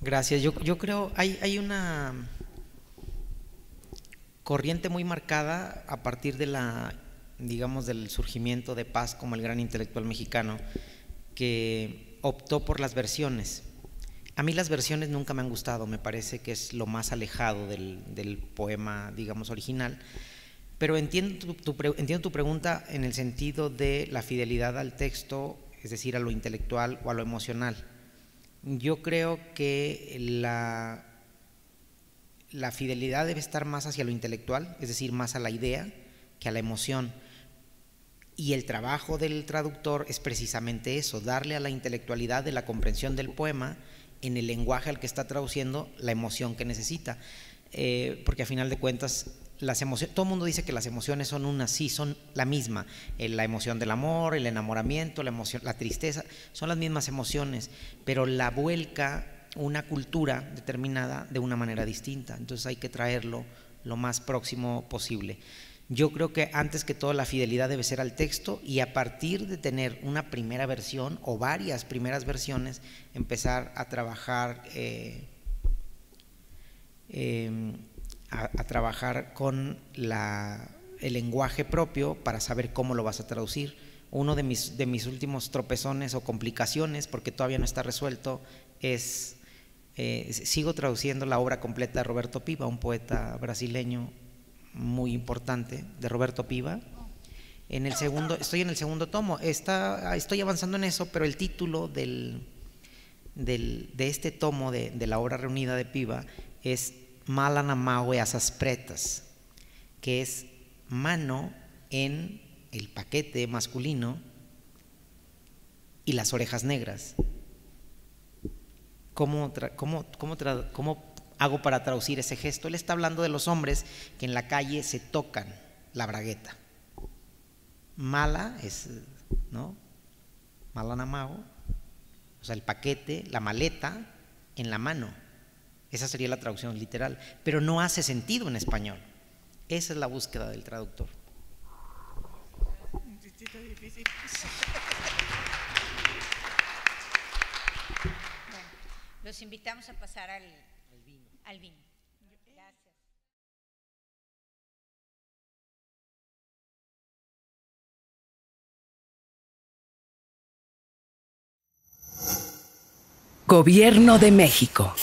Speaker 3: Gracias. Yo, yo creo, hay, hay una corriente muy marcada a partir de la, digamos, del surgimiento de Paz como el gran intelectual mexicano, que optó por las versiones. A mí las versiones nunca me han gustado, me parece que es lo más alejado del, poema, digamos, original. Pero entiendo tu, tu, entiendo tu pregunta en el sentido de la fidelidad al texto, es decir, a lo intelectual o a lo emocional. Yo creo que la, la fidelidad debe estar más hacia lo intelectual, es decir, más a la idea que a la emoción. Y el trabajo del traductor es precisamente eso, darle a la intelectualidad de la comprensión del poema en el lenguaje al que está traduciendo la emoción que necesita. Eh, porque a final de cuentas las emociones, todo el mundo dice que las emociones son una, sí, son la misma. Eh, la emoción del amor, el enamoramiento, la emoción, la tristeza, son las mismas emociones, pero la vuelca una cultura determinada de una manera distinta. Entonces hay que traerlo lo más próximo posible. Yo creo que antes que todo la fidelidad debe ser al texto y a partir de tener una primera versión o varias primeras versiones, empezar a trabajar eh, eh, a, a trabajar con la, el lenguaje propio para saber cómo lo vas a traducir. Uno de mis, de mis últimos tropezones o complicaciones, porque todavía no está resuelto, es, eh, sigo traduciendo la obra completa de Roberto Piva, un poeta brasileño muy importante, de Roberto Piva. Estoy en el segundo tomo, está, estoy avanzando en eso, pero el título de este tomo de, la obra reunida de Piva es Malanamaue asas pretas, que es mano en el paquete masculino y las orejas negras. ¿Cómo, cómo, cómo, ¿Cómo, hago para traducir ese gesto? Él está hablando de los hombres que en la calle se tocan la bragueta. Mala es, ¿no? Malanamao, o sea, el paquete, la maleta en la mano. Esa sería la traducción literal, pero no hace sentido en español. Esa es la búsqueda del traductor.
Speaker 2: Bueno, los invitamos a pasar al, al vino. Al vino.
Speaker 7: Gobierno de México.